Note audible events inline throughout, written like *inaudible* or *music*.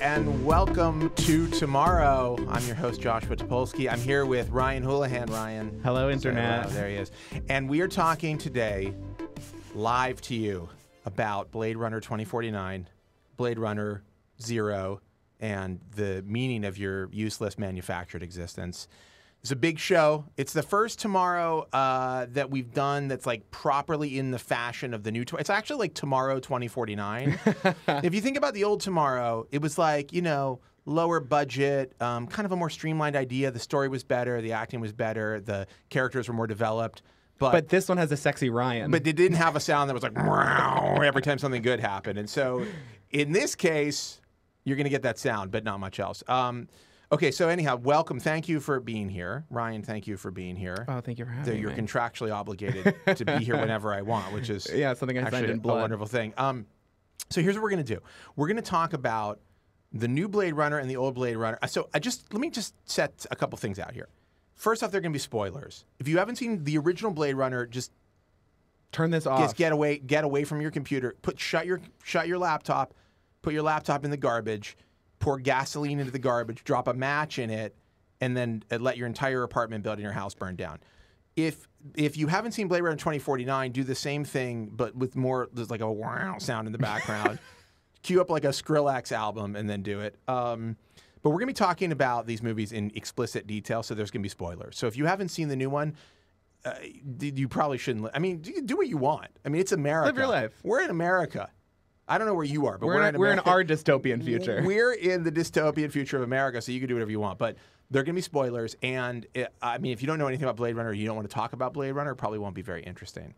and welcome to Tomorrow. I'm your host, Joshua Topolsky. I'm here with Ryan Houlihan. Ryan. Hello, Internet. hello. There he is. And we are talking today, live to you, about Blade Runner 2049, Blade Runner Zero, and the meaning of your useless manufactured existence. It's a big show. It's the first tomorrow uh, that we've done that's like properly in the fashion of the new. It's actually like Tomorrow 2049. *laughs* if you think about the old Tomorrow, it was like you know lower budget, um, kind of a more streamlined idea. The story was better, the acting was better, the characters were more developed. But But this one has a sexy Ryan. but it didn't have a sound that was like every time something good happened. And so in this case, you're going to get that sound, but not much else. Um, okay, so anyhow, welcome. Thank you for being here. Ryan, thank you for being here. oh, thank you for So having you're me. contractually obligated *laughs* to be here whenever I want, which is Yeah, something I signed actually in a wonderful thing. Um, so here's what we're going to do. We're going to talk about the new Blade Runner and the old Blade Runner. Uh, So I just let me just set a couple things out here. First off, they're going to be spoilers. If you haven't seen the original Blade Runner, just Turn this off. just get away get away from your computer put shut your shut your laptop put your laptop in the garbage pour gasoline into the garbage drop a match in it and then uh, let your entire apartment building your house burn down if if you haven't seen Blade Runner 2049 do the same thing but with more there's like a wow sound in the background *laughs* cue up like a Skrillex album and then do it um, but we're going to be talking about these movies in explicit detail so there's going to be spoilers so if you haven't seen the new one uh, you probably shouldn't. li- I mean, do, do what you want. I mean, it's America. Live your life. We're in America. I don't know where you are, but we're, we're, in, we're in our dystopian future. We're in the dystopian future of America, so you can do whatever you want. But they're going to be spoilers, and it, I mean, if you don't know anything about Blade Runner, you don't want to talk about Blade Runner, it probably won't be very interesting.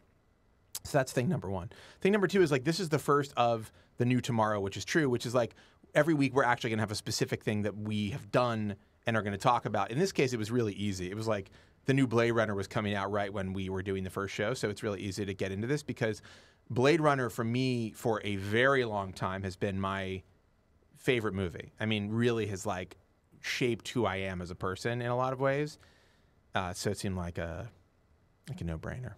So that's thing number one. Thing number two is like this is the first of the new tomorrow, which is true, which is like every week we're actually going to have a specific thing that we have done and are going to talk about. In this case, it was really easy. It was like the new Blade Runner was coming out right when we were doing the first show, so it's really easy to get into this because Blade Runner for me for a very long time has been my favorite movie. I mean, really has like shaped who I am as a person in a lot of ways. Uh, so it seemed like a like a no brainer.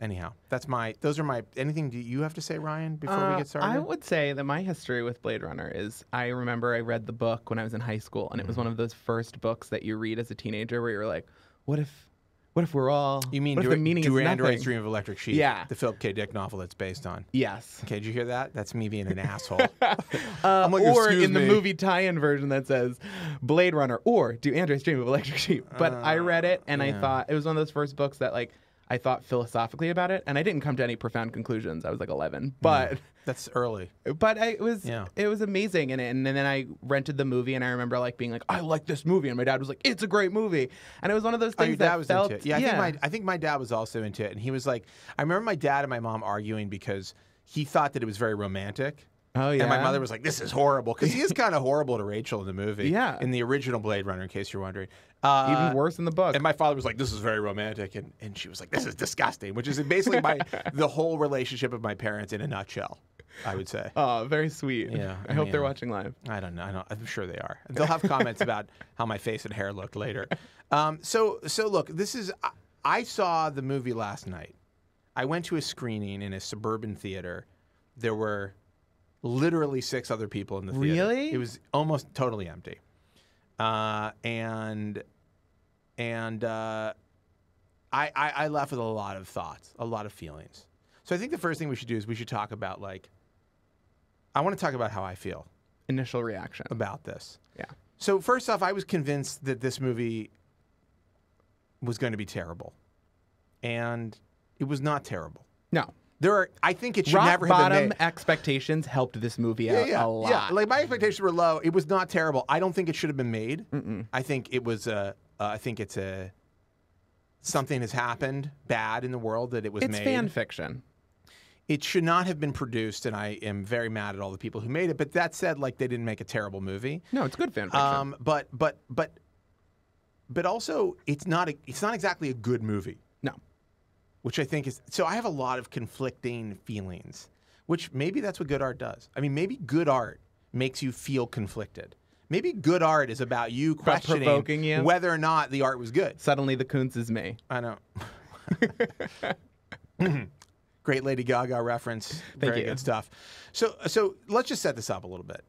Anyhow, that's my. Those are my. Anything do you have to say, Ryan, before we Uh, get started? I would say that my history with Blade Runner is I remember I read the book when I was in high school, and it Mm-hmm. was one of those first books that you read as a teenager where you're like, what if, what if we're all, you mean what do, if the meaning do is Androids nothing? Dream of Electric Sheep? Yeah. the Philip K. Dick novel that's based on. Yes. Okay, did you hear that? That's me being an *laughs* asshole. Uh, like, or "Excuse in the movie tie-in version that says Blade Runner or Do Androids Dream of Electric Sheep. But I read it and I thought it was one of those first books that like I thought philosophically about it and I didn't come to any profound conclusions. I was like 11. But mm. that's early. but I, it was Yeah. it was amazing and, and then I rented the movie and I remember like being like I like this movie and my dad was like it's a great movie. And it was one of those Oh, things your that dad was felt into it. Yeah, I think my I think my dad was also into it, and he was like, I remember my dad and my mom arguing because he thought that it was very romantic. Oh yeah. And my mother was like, "This is horrible," because he is kind of horrible to Rachel in the movie. Yeah. In the original Blade Runner, in case you're wondering. Uh, even worse than the book. And my father was like, "This is very romantic," and, and she was like, "This is disgusting," which is basically my *laughs* the whole relationship of my parents in a nutshell. I would say. *laughs* Oh, very sweet. Yeah, I hope they're watching live. I don't know. I don't, I'm sure they are. *laughs* They'll have comments about how my face and hair looked later. Um, so, so look, this is. I, I saw the movie last night. I went to a screening in a suburban theater. There were literally six other people in the theater. Really? It was almost totally empty. Uh, and and uh, I, I I left with a lot of thoughts, a lot of feelings. So I think the first thing we should do is we should talk about like. I want to talk about how I feel Initial reaction. about this. Yeah. So first off, I was convinced that this movie was going to be terrible, and it was not terrible. No. There are, I think it should Rock never have been bottom made. expectations helped this movie Yeah, out yeah, a lot. yeah. Like my expectations were low. It was not terrible. I don't think it should have been made. I think it was a. Uh, I think it's a. Something has happened bad in the world that it was it's made. fan fiction. it should not have been produced, and I am very mad at all the people who made it. But that said, like they didn't make a terrible movie. No, it's good fan fiction. Um, but but but but also it's not a, it's not exactly a good movie, no. which I think is so. I have a lot of conflicting feelings, which maybe that's what good art does. I mean, maybe good art makes you feel conflicted. Maybe good art is about you questioning provoking you? whether or not the art was good. Suddenly the Koons is me. I know. *laughs* *laughs* Great Lady Gaga reference. Thank Very you. good stuff. So so let's just set this up a little bit.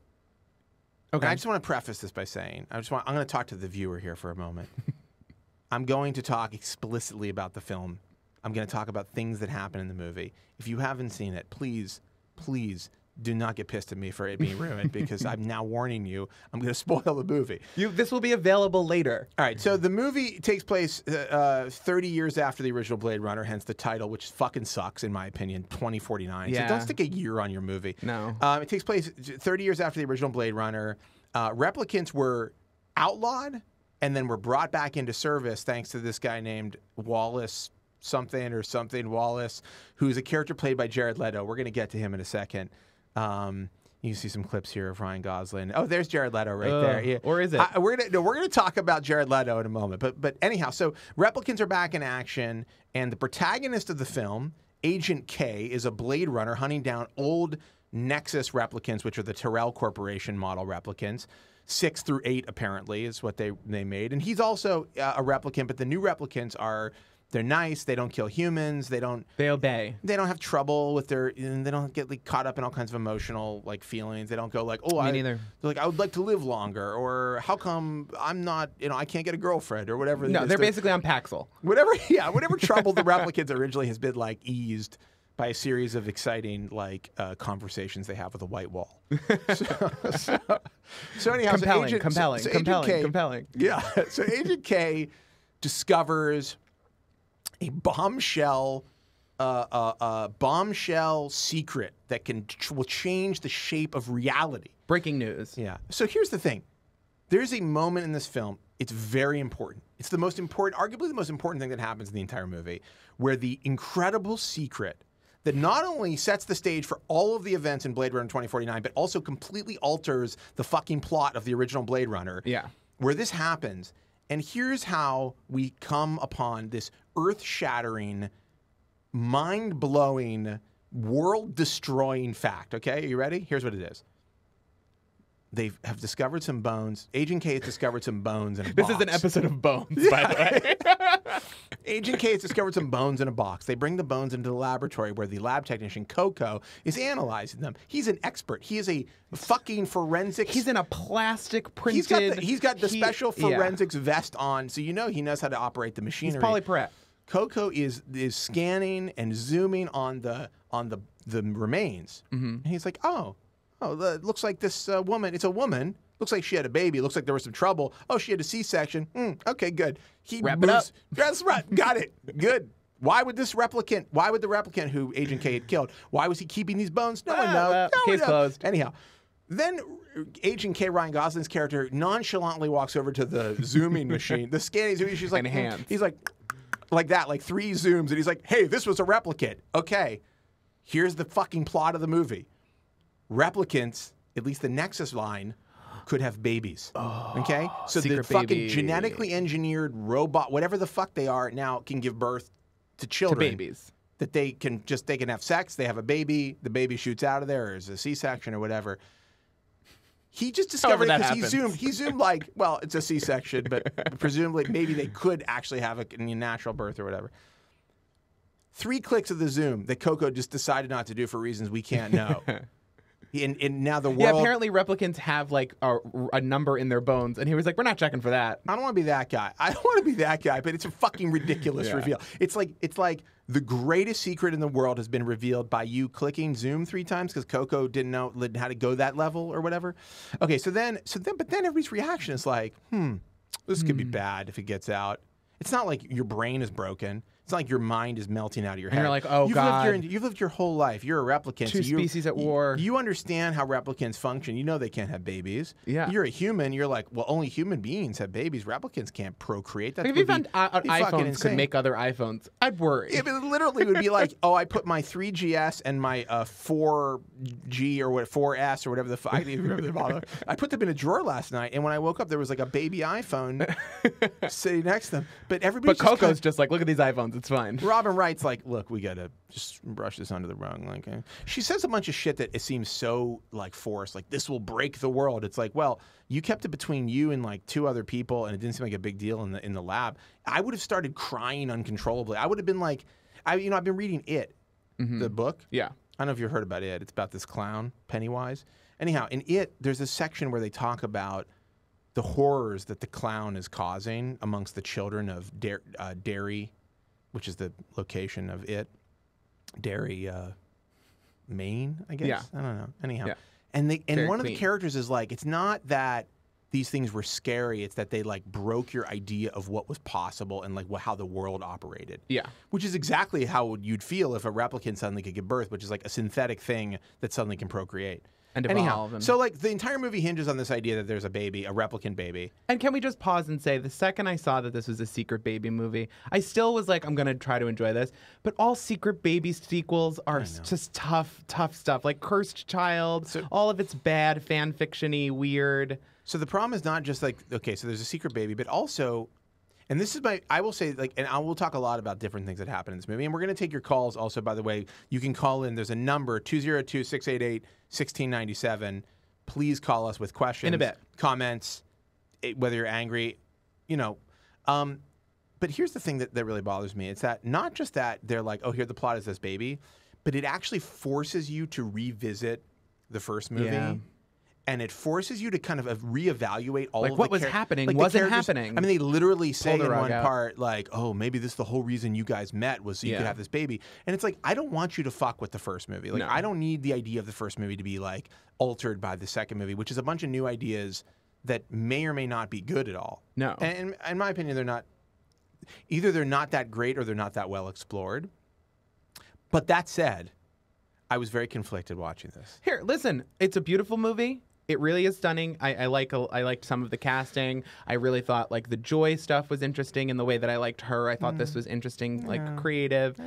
Okay. And I just want to preface this by saying, I just want, I'm going to talk to the viewer here for a moment. *laughs* I'm going to talk explicitly about the film. I'm going to talk about things that happen in the movie. If you haven't seen it, please, please do not get pissed at me for it being ruined because *laughs* I'm now warning you. I'm going *laughs* to spoil the movie. You, this will be available later. All right, so the movie takes place uh, uh, 30 years after the original Blade Runner, hence the title, which fucking sucks in my opinion. 2049. Yeah. So don't stick a year on your movie. No. Um, it takes place 30 years after the original Blade Runner. Uh, replicants were outlawed and then were brought back into service thanks to this guy named Wallace something or something Wallace, who's a character played by Jared Leto. We're going to get to him in a second. Um, you can see some clips here of Ryan Gosling. Oh, there's Jared Leto right Ugh, there. Yeah. or is it? I- we're gonna no, we're gonna talk about Jared Leto in a moment. But but anyhow, so replicants are back in action, and the protagonist of the film, Agent K, is a Blade Runner hunting down old Nexus replicants, which are the Tyrell Corporation model replicants. Six through eight, apparently, is what they they made, and he's also uh, a replicant. But the new replicants are they're nice. They don't kill humans. They don't They obey. they don't have trouble with their and they don't get like caught up in all kinds of emotional like feelings they don't go like oh I, neither. they're like i would like to live longer or how come i'm not you know i can't get a girlfriend or whatever No, they're basically on Paxil. whatever *laughs* yeah whatever *laughs* trouble the replicants originally has been like eased by a series of exciting like uh, conversations they have with a white wall *laughs* so, so, so anyhow so Compelling, Agent- compelling, so compelling, K- compelling. yeah. So Agent K discovers a bombshell, uh, uh, uh, bombshell secret that can will change the shape of reality. Breaking news. Yeah. So here's the thing. There's a moment in this film. It's very important. It's the most important, arguably the most important thing that happens in the entire movie, where the incredible secret that not only sets the stage for all of the events in Blade Runner 2049, but also completely alters the fucking plot of the original Blade Runner Yeah. where this happens. And here's how we come upon this earth shattering, mind blowing, world destroying fact. Okay, are you ready? Here's what it is. They have discovered some bones. Agent K has discovered some bones in a *laughs* This box. is an episode of Bones, by the way. *laughs* Agent K has discovered some bones in a box. They bring the bones into the laboratory where the lab technician Coco is analyzing them. He's an expert. He is a fucking forensics. He's in a plastic printed. He's got the, he's got the he- special yeah. forensics vest on, so you know he knows how to operate the machinery. He's Polly Pratt. Coco is is scanning and zooming on the on the the remains, Mm-hmm. and he's like, "Oh, oh, the, looks like this uh, woman. It's a woman. Looks like she had a baby. Looks like there was some trouble. Oh, she had a C-section. Hmm, okay, good. He Wrap it moves. That's right. Got it. Good. Why would this replicant? Why would the replicant who Agent K had killed? Why was he keeping these bones? No one Ah, knows. well, No case knows. closed. Anyhow, then Agent K. Ryan Gosling's character nonchalantly walks over to the zooming machine, the scanning zooming. She's like, Enhance. He's like, like that, like three zooms, and he's like, "Hey, this was a replicant." Okay, here's the fucking plot of the movie. Replicants, at least the Nexus line, could have babies. okay, so the fucking baby. genetically engineered robot, whatever the fuck they are, now can give birth to children To babies. that they can just they can have sex. They have a baby. The baby shoots out of there, or is a C-section or whatever. He just discovered because he zoomed. He zoomed like, well, it's a C-section, but *laughs* presumably maybe they could actually have a natural birth or whatever. Three clicks of the zoom that Coco just decided not to do for reasons we can't know. *laughs* and, and now the world. Yeah, apparently replicants have like a, a number in their bones, and he was like, "We're not checking for that." I don't want to be that guy. I don't want to be that guy, but it's a fucking ridiculous *laughs* Yeah. reveal. It's like it's like the greatest secret in the world has been revealed by you clicking zoom three times because Coco didn't know how to go that level or whatever. Okay, so then so then but then everybody's reaction is like, hmm, this could be bad if it gets out. It's not like your brain is broken. It's not like your mind is melting out of your head. you're like, oh, you've God. Lived your, you've lived your whole life. You're a replicant. Two so you- species at you- war. You understand how replicants function. You know they can't have babies. Yeah. You're a human. You're like, well, only human beings have babies. Replicants can't procreate. That's Like, if you found iPhones could make other iPhones, I'd worry. It literally would be like, oh, I put my 3GS and my uh, 4G or what 4S or whatever the fuck. I don't even remember the model. I put them in a drawer last night, and when I woke up, there was like a baby iPhone *laughs* sitting next to them. But everybody's but just Coco's kinda- just like, look at these iPhones, it's fine. Robin Wright's like, look, we gotta just brush this under the rug. Like, eh. she says a bunch of shit that it seems so like forced. Like, this will break the world. It's like, well, you kept it between you and like two other people, and it didn't seem like a big deal in the in the lab. I would have started crying uncontrollably. I would have been like, I, you know, I've been reading it, the book. Yeah. I don't know if you've heard about it. It's about this clown, Pennywise. Anyhow, in it, there's a section where they talk about the horrors that the clown is causing amongst the children of Dar- uh, Derry, which is the location of it. Derry, uh, Maine, I guess. Yeah. I don't know. Anyhow, Yeah. and they and Very one of the characters is like, it's not that these things were scary; it's that they like broke your idea of what was possible and like how the world operated. Yeah. Which is exactly how you'd feel if a replicant suddenly could give birth, which is like a synthetic thing that suddenly can procreate. And Anyhow, and- so like the entire movie hinges on this idea that there's a baby, a replicant baby. And can we just pause and say the second I saw that this was a secret baby movie, I still was like, I'm gonna try to enjoy this. But all secret baby sequels are just tough, tough stuff. Like Cursed Child, all of it's bad, fan fictiony, weird. So the problem is not just like okay, so there's a secret baby, but also, and this is my I will say like, and I will talk a lot about different things that happen in this movie, and we're gonna take your calls also. By the way, you can call in. There's a number 202-688-1697. Please call us with questions, In a bit. comments, eh, whether you're angry, you know. Um, but here's the thing that, that really bothers me. It's that not just that they're like, oh, here the plot is this baby, but it actually forces you to revisit the first movie. Yeah. And it forces you to kind of uh, reevaluate all Like, of what was char- happening the wasn't happening. I mean, they literally say in one out. part, like, "Oh, maybe this is the whole reason you guys met was so you could have this baby." And it's like, I don't want you to fuck with the first movie. Like, No. I don't need the idea of the first movie to be like altered by the second movie, which is a bunch of new ideas that may or may not be good at all. No. And in, in my opinion, they're not. Either they're not that great or they're not that well explored. But that said, I was very conflicted watching this. Here, listen, it's a beautiful movie. It really is stunning. I, I like I liked some of the casting. I really thought like the Joi stuff was interesting in the way that I liked her. I thought this was interesting, like creative.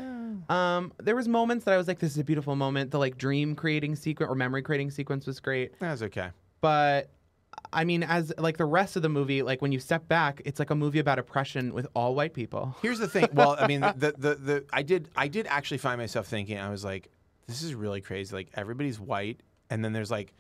Um, there was moments that I was like, "This is a beautiful moment." The like dream creating sequence or memory creating sequence was great. That was okay. But I mean, as like the rest of the movie, like when you step back, it's like a movie about oppression with all white people. Here's the thing. Well, I mean, *laughs* the, the the I did I did actually find myself thinking. I was like, this is really crazy. Like everybody's white, and then there's like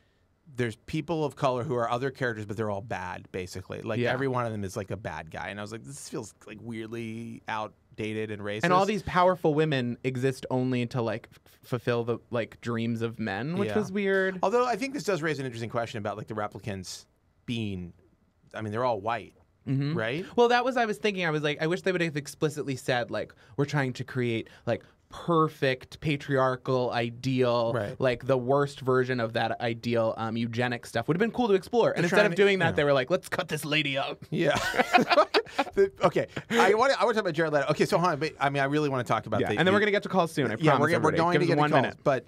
there's people of color who are other characters, but they're all bad, basically. Like Yeah. every one of them is like a bad guy, and I was like, this feels like weirdly outdated and racist. And all these powerful women exist only to like f- fulfill the like dreams of men, which Yeah. was weird. Although I think this does raise an interesting question about like the replicants being, I mean, they're all white, Mm-hmm. right? Well, that was I was thinking. I was like, I wish they would have explicitly said like we're trying to create like perfect patriarchal ideal, Right. like the worst version of that ideal um, eugenic stuff would have been cool to explore. And They're instead of to- doing that, yeah. they were like, let's cut this lady up. Yeah. *laughs* The- okay. I want to. I want to talk about Jared Leto. Okay, so but I mean, I really want to talk about Yeah, the, and then we're gonna get to calls soon. I yeah, promise we're, we're going to get one to calls. minute. But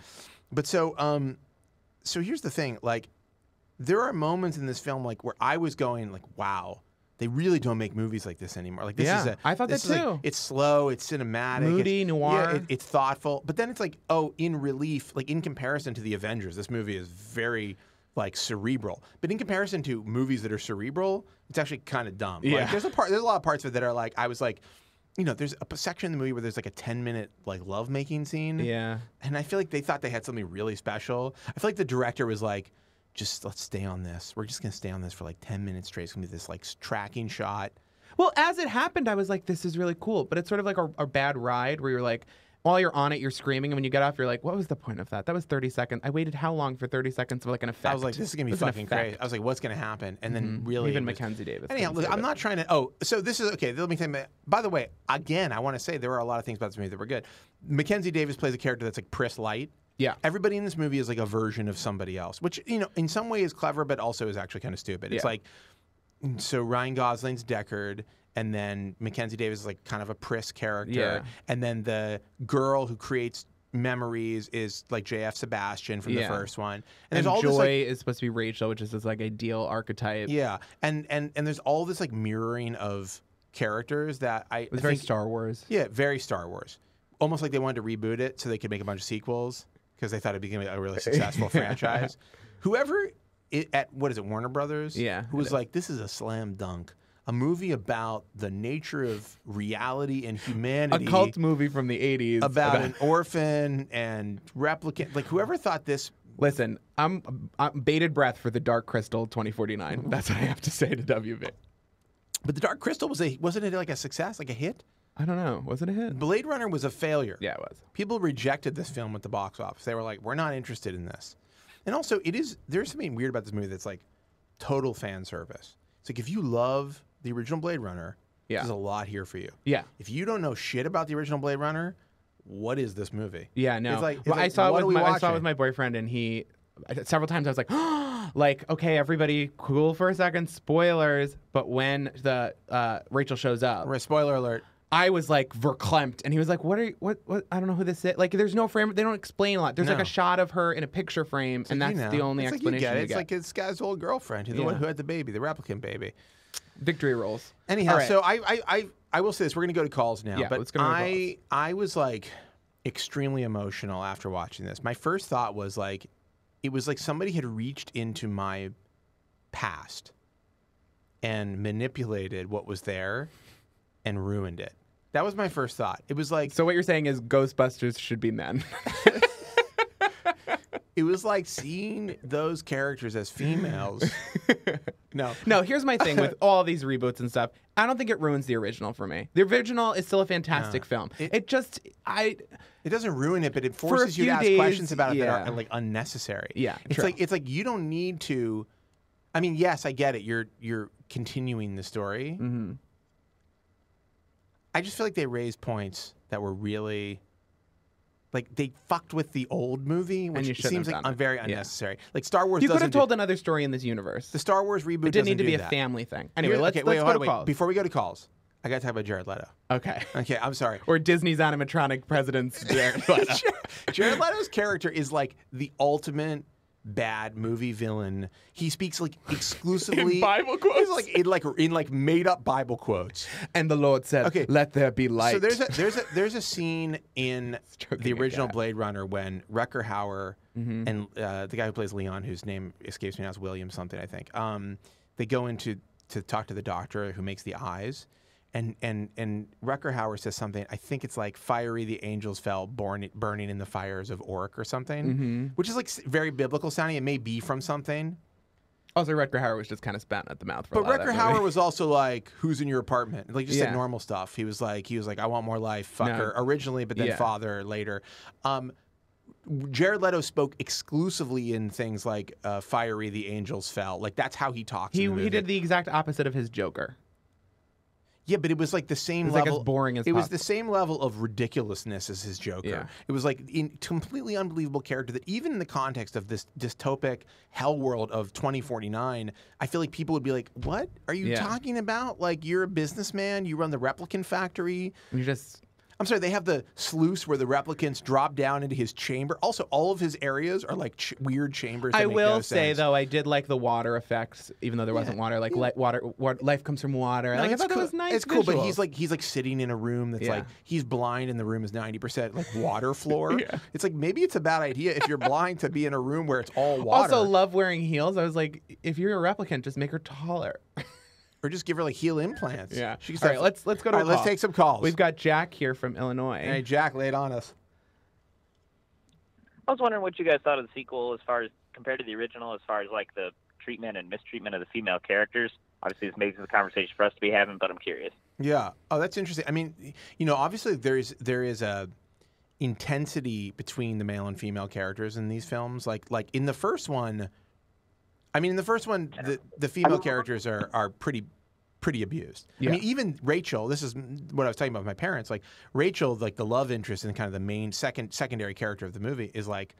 but so um so here's the thing, like there are moments in this film like where I was going like, wow, they really don't make movies like this anymore. Like this is a I thought that is, like, too. it's slow, it's cinematic, Moody, it's, noir. Yeah, it- it's thoughtful. But then it's like, oh, in relief, like in comparison to the Avengers, this movie is very like cerebral. But in comparison to movies that are cerebral, it's actually kind of dumb. Like, Yeah. there's a part there's a lot of parts of it that are like I was like you know, there's a section in the movie where there's like a 10 minute like love making scene. Yeah. And I feel like they thought they had something really special. I feel like the director was like, just let's stay on this. We're just going to stay on this for like 10 minutes straight. It's going to be this like tracking shot. Well, as it happened, I was like, this is really cool. But it's sort of like a, a bad ride where you're like, while you're on it, you're screaming, and when you get off, you're like, what was the point of that? That was 30 seconds. I waited how long for 30 seconds of like an effect? I was like, this is going to be fucking crazy. I was like, what's going to happen? And then mm-hmm. really. Even was- Mackenzie Davis. Anyhow, look, I'm it. not trying to. Oh, so this is okay. Let me tell you. By the way, again, I want to say there are a lot of things about this movie that were good. Mackenzie Davis plays a character that's like Pris Light. Yeah. Everybody in this movie is like a version of somebody else, which you know, in some way is clever, but also is actually kind of stupid. It's Yeah. like so Ryan Gosling's Deckard, and then Mackenzie Davis is like kind of a Pris character, Yeah. and then the girl who creates memories is like J.F. Sebastian from Yeah. the first one. And, And there's all Joi this like is supposed to be Rachel, which is this like ideal archetype. yeah, and and and there's all this like mirroring of characters that I It was I very think- Star Wars. Yeah, very Star Wars. Almost like they wanted to reboot it so they could make a bunch of sequels because they thought it'd be gonna be a really *laughs* successful franchise. Whoever i at what is it, Warner Brothers? Yeah, who was like, this is a slam dunk, a movie about the nature of reality and humanity. A cult movie from the 80s. about an orphan and replicant. Like whoever thought this Listen, I'm, I'm bated breath for the Dark Crystal 2049. That's what I have to say to WB. But the Dark Crystal was a wasn't it like a success, like a hit? I don't know. Was it a hit? Blade Runner was a failure. Yeah, it was. People rejected this film at the box office. They were like, "We're not interested in this." And also, it is there's something weird about this movie that's like total fan service. It's like if you love the original Blade Runner, Yeah. there's a lot here for you. Yeah. If you don't know shit about the original Blade Runner, what is this movie? Yeah, no. It's like- it's well, I saw what it with my, I saw it with my boyfriend, and he several times I was like, *gasps* like, okay, everybody, cool for a second, spoilers. But when the uh, Rachel shows up, Spoiler alert. I was like verklempt, and he was like, "What are you, what what? I don't know who this is." Like, there's no frame. They don't explain a lot. There's like a shot of her in a picture frame, and You that's know. the only it's explanation Like you get it. you It's like his guy's old girlfriend, the one who had the baby, the replicant baby. Victory rolls. Anyhow, right. so I, I I I will say this: we're going to go to calls now. Yeah, but let's go I I was like extremely emotional after watching this. My first thought was like, it was like somebody had reached into my past and manipulated what was there and ruined it. That was my first thought. It was like So what you're saying is Ghostbusters should be men. *laughs* it was like seeing those characters as females. *laughs* no, no, here's my thing with all these reboots and stuff. I don't think it ruins the original for me. The original is still a fantastic film. It- It, just I It doesn't ruin it, but it forces you to ask days, questions about it that are like unnecessary. Yeah, it's true. like it's like you don't need to. I mean, yes, I get it. You're you're continuing the story. mhm. I just feel like they raised points that were really. Like they fucked with the old movie, which you seems have like done un- it. very Yeah. unnecessary. Like Star Wars you could have do- told another story in this universe. the Star Wars reboot. It didn't need to be do a that. family thing. Anyway, let's okay, let's wait, go hold to wait. calls. Before we go to calls, I got to talk about Jared Leto. okay. Okay, I'm sorry. Or Disney's animatronic president's *laughs* Jared Leto. Jared Leto's character is like the ultimate bad movie villain. He speaks like *laughs* exclusively In Bible He's quotes? like in like in like made up Bible quotes. and the Lord said, Okay. "Let there be light." So there's a there's a there's a scene in *laughs* the original. Blade Runner when Rutger Hauer Mm-hmm. and uh, the guy who plays Leon, whose name escapes me now, is William something I think. Um, they go into to talk to the doctor who makes the eyes. And and and Rutger Hauer says something. I think it's like "Fiery the angels fell, born, burning in the fires of Orc" or something, Mm-hmm. which is like very biblical sounding. It may be from something, also Rutger Hauer was just kind of spat at the mouth. For but lot of Rutger that was also like, "Who's in your apartment?" Like just Yeah. said normal stuff. He was like, he was like, "I want more life, fucker." Originally, but then Yeah. father later. Um, Jared Leto spoke exclusively in things like uh, "Fiery the angels fell." Like that's how he talks. He he did the exact opposite of his Joker. Yeah, but it was like the same was, like, level. as boring as it was the same level of ridiculousness as his Joker. Yeah. It was like in completely unbelievable character that even in the context of this dystopic hell world of 2049, I feel like people would be like, "What are you Yeah. talking about? Like you're a businessman, you run the replicant factory." You just I'm sorry, they have the sluice where the replicants drop down into his chamber. Also, all of his areas are like ch- weird chambers. I will no say sense. though, I did like the water effects, even though there wasn't water. Like li- water, wa- life comes from water. No, like, I thought cool. that was nice. It's cool, but he's like he's like sitting in a room that's Yeah. like he's blind and the room is ninety percent like water *laughs* floor. It's like maybe it's a bad idea if you're blind to be in a room where it's all *laughs* water, also love wearing heels. I was like, if you're a replicant, just make her taller. *laughs* or just give her like heel implants. Yeah. She can All right, let's let's go to All a right, let's take some calls. We've got Jack here from Illinois. Hey, Jack, lay it on us. I was wondering what you guys thought of the sequel as far as compared to the original, as far as like the treatment and mistreatment of the female characters. Obviously, this makes the conversation for us to be having, but I'm curious. Yeah. Oh, that's interesting. I mean, you know, obviously there is there is a intensity between the male and female characters in these films. Like like in the first one, I mean, in the first one, the the female characters are are pretty pretty abused. I mean, even Rachel. This is what I was talking about with my parents. Like Rachel, like the love interest and kind of the main second secondary character of the movie is like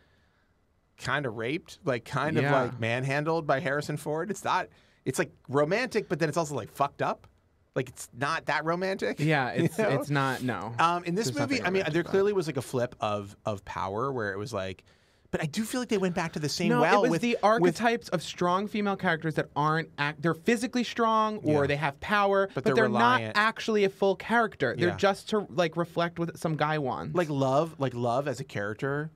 kind of raped, like kind of like manhandled by Harrison Ford. It's not. It's like romantic, but then it's also like fucked up. Like it's not that romantic. yeah, *laughs* you it's know? it's not no. Um, in this There's movie, I mean, there clearly was like a flip of of power where it was like, but I do feel like they went back to the same no, well it was with the with- archetypes of strong female characters that aren't act. They're physically strong or Yeah. they have power, But but, they're they're, not actually a full character. They're Yeah. just to like reflect what some guy wants. like love, like love as a character.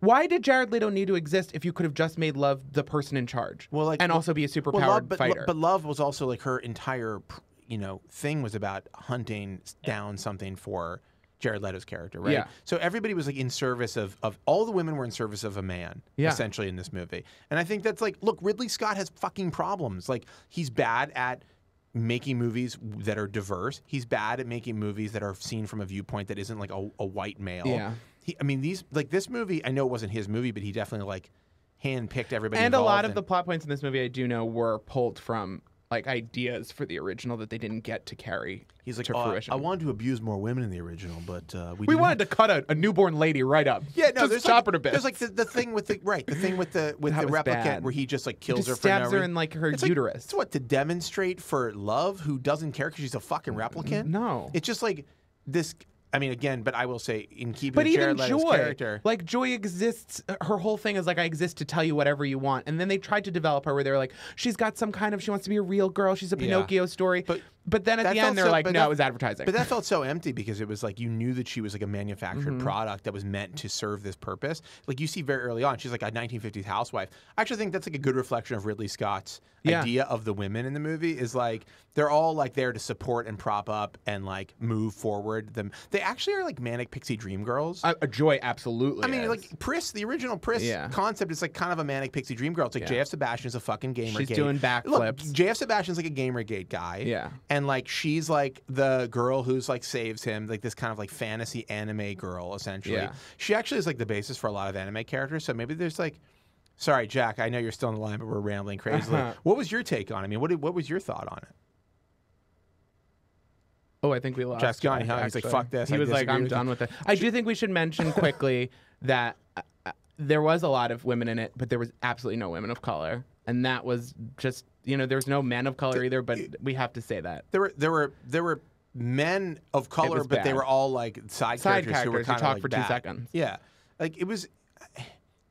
why did Jared Leto need to exist if you could have just made Love the person in charge? Well, like and well- also be a superpowered well, love, but, fighter. but love was also like her entire, you know, thing was about hunting down something for Jared Leto's character, right? Yeah. So everybody was like in service of of all the women were in service of a man, Yeah. essentially in this movie. And I think that's like, look, Ridley Scott has fucking problems. Like he's bad at making movies that are diverse. He's bad at making movies that are seen from a viewpoint that isn't like a, a white male. Yeah. He, I mean, these like this movie. I know it wasn't his movie, but he definitely like handpicked everybody. and a lot of the plot points in this movie I do know were pulled from like ideas for the original that they didn't get to carry He's like, to "Oh, I- fruition. I wanted to abuse more women in the original, but uh, we we wanted to cut a, a newborn lady right up. Yeah, no, Just there's chop like, her to bits. There's like the, the thing with the right, the thing with the *laughs* with That the replicant bad. where he just like kills just her for stabs no her in like her It's like- uterus. It's what to demonstrate for love who doesn't care because she's a fucking replicant. no. it's just like this. I mean, again, but I will say in keeping But with Jared even Leto's Joi, character, like Joi exists. Her whole thing is like, I exist to tell you whatever you want. And then they tried to develop her where they're like, she's got some kind of, she wants to be a real girl. She's a. Pinocchio story. But but then at that the end, they're so- like, no, that- it was advertising. But that felt so empty because it was like you knew that she was like a manufactured Mm-hmm. product that was meant to serve this purpose. Like you see very early on, she's like a 1950s housewife. I actually think that's like a good reflection of Ridley Scott's Yeah. idea of the women in the movie. Is like they're all like there to support and prop up and like move forward. Them they actually are like manic pixie dream girls. a, a Joi absolutely. I mean, like Pris, the original Pris Yeah. concept is like kind of a manic pixie dream girl. It's like Yeah. JF Sebastian is a fucking gamer. She's doing Look, backflips. JF Sebastian's like a Gamergate guy. Yeah. And like she's like the girl who's like saves him, like this kind of like fantasy anime girl, essentially. Yeah. She actually is like the basis for a lot of anime characters. So maybe there's like sorry, Jack, I know you're still on the line, but we're rambling crazily. Uh-huh. What was your take on it? I mean, what did, what was your thought on it? Oh, I think we lost. Jack's gone, huh? He's like, "Fuck this, He I was like, I'm with you." done with it. I do think we should mention *laughs* quickly that uh, uh, there was a lot of women in it, but there was absolutely no women of color, and that was just you know there's no men of color either. But we have to say that There were there were there were men of color, but they were all like side, Side characters, who were kind of like for two seconds. Yeah, like it was.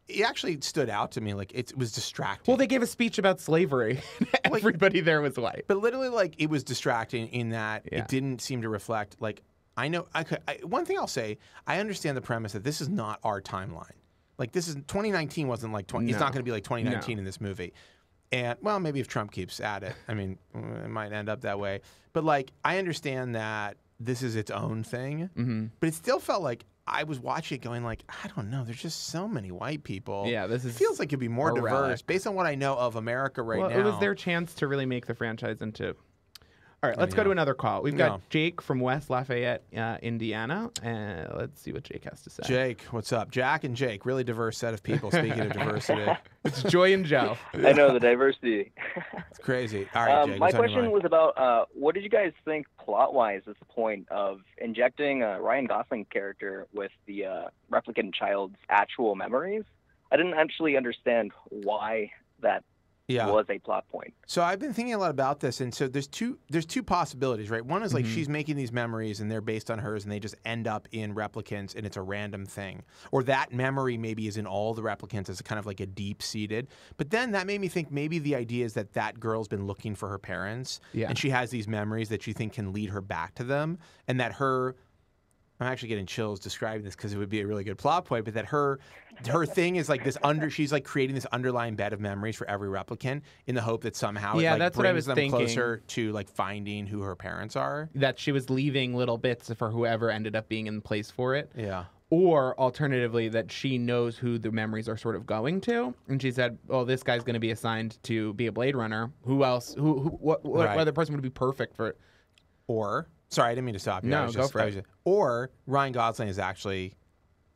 It actually stood out to me. Like it was distracting. well, they gave a speech about slavery. *laughs* Everybody there was white. but literally, like it was distracting in that Yeah. it didn't seem to reflect. Like I know, I could. I, one thing I'll say, I understand the premise that this is not our timeline. Like this is 2019 wasn't like 20. It's not going to be like 2019 in this movie. And well, maybe if Trump keeps at it, I mean, mm, it might end up that way. But like, I understand that this is its own thing. hmm But it still felt like I was watching it going like, I don't know, there's just so many white people. Yeah, this It is feels like it'd be more diverse relic. based on what I know of America right well, now. it was their chance to really make the franchise into. All right, let's go Yeah. to another call. We've got Yeah. Jake from West Lafayette, uh, Indiana, and let's see what Jake has to say. Jake, what's up? Jack and Jake, really diverse set of people. Speaking of *laughs* diversity, It's Joi and Joe. I know the diversity. it's crazy. All right, um, Jake. my what's on your question was about uh, what did you guys think plot-wise is the point of injecting a Ryan Gosling character with the uh, replicant child's actual memories? I didn't actually understand why that yeah. was a plot point. So I've been thinking a lot about this, and so there's two there's two possibilities, right? One is like Mhm. she's making these memories and they're based on hers, and they just end up in replicants, and it's a random thing, or that memory maybe is in all the replicants as kind of like a deep seated. But then that made me think maybe the idea is that that girl's been looking for her parents, Yeah. and she has these memories that you think can lead her back to them, and that her I'm actually getting chills describing this because it would be a really good plot point, but that her her thing is like this under she's like creating this underlying bed of memories for every replicant in the hope that somehow Yeah, it like that's what I brings was them thinking. closer to like finding who her parents are. that she was leaving little bits for whoever ended up being in place for it. Yeah. Or alternatively, that she knows who the memories are sort of going to, and she said, "Oh, this guy's going to be assigned to be a Blade Runner. Who else? Who? who what? What Right. other person would be perfect for?" Or sorry, I didn't mean to stop you. I No, was go just- for I it. was- Or Ryan Gosling is actually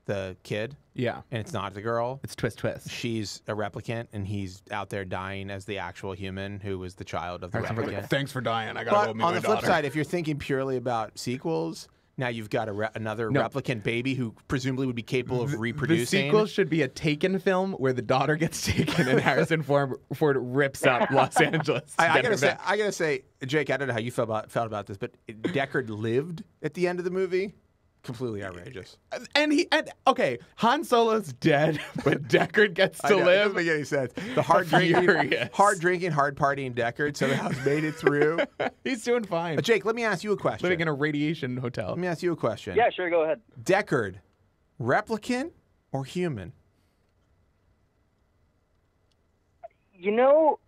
the kid Yeah, and it's not the girl. it's twist twist. She's a replicant and he's out there dying as the actual human who was the child of the replicant. Thanks for dying. I But on the flip side, if you're thinking purely about sequels, now you've got a re- another No. replicant baby who presumably would be capable of reproducing. The sequel should be a Taken film where the daughter gets *laughs* taken and Harrison Ford, Ford rips up *laughs* Los Angeles. I, I gotta say, back. I gotta say, Jake, I don't know how you felt about felt about this, but Deckard lived at the end of the movie. Completely *laughs* outrageous. and he and okay, Han Solo's dead, *laughs* but *laughs* Deckard gets to know, it live. doesn't make any sense. The hard drinking, hard drinking, hard partying Deckard somehow made it through. He's doing fine. But Jake, let me ask you a question. Living in a radiation hotel. let me ask you a question. Yeah, sure, go ahead. Deckard, replicant or human? You know,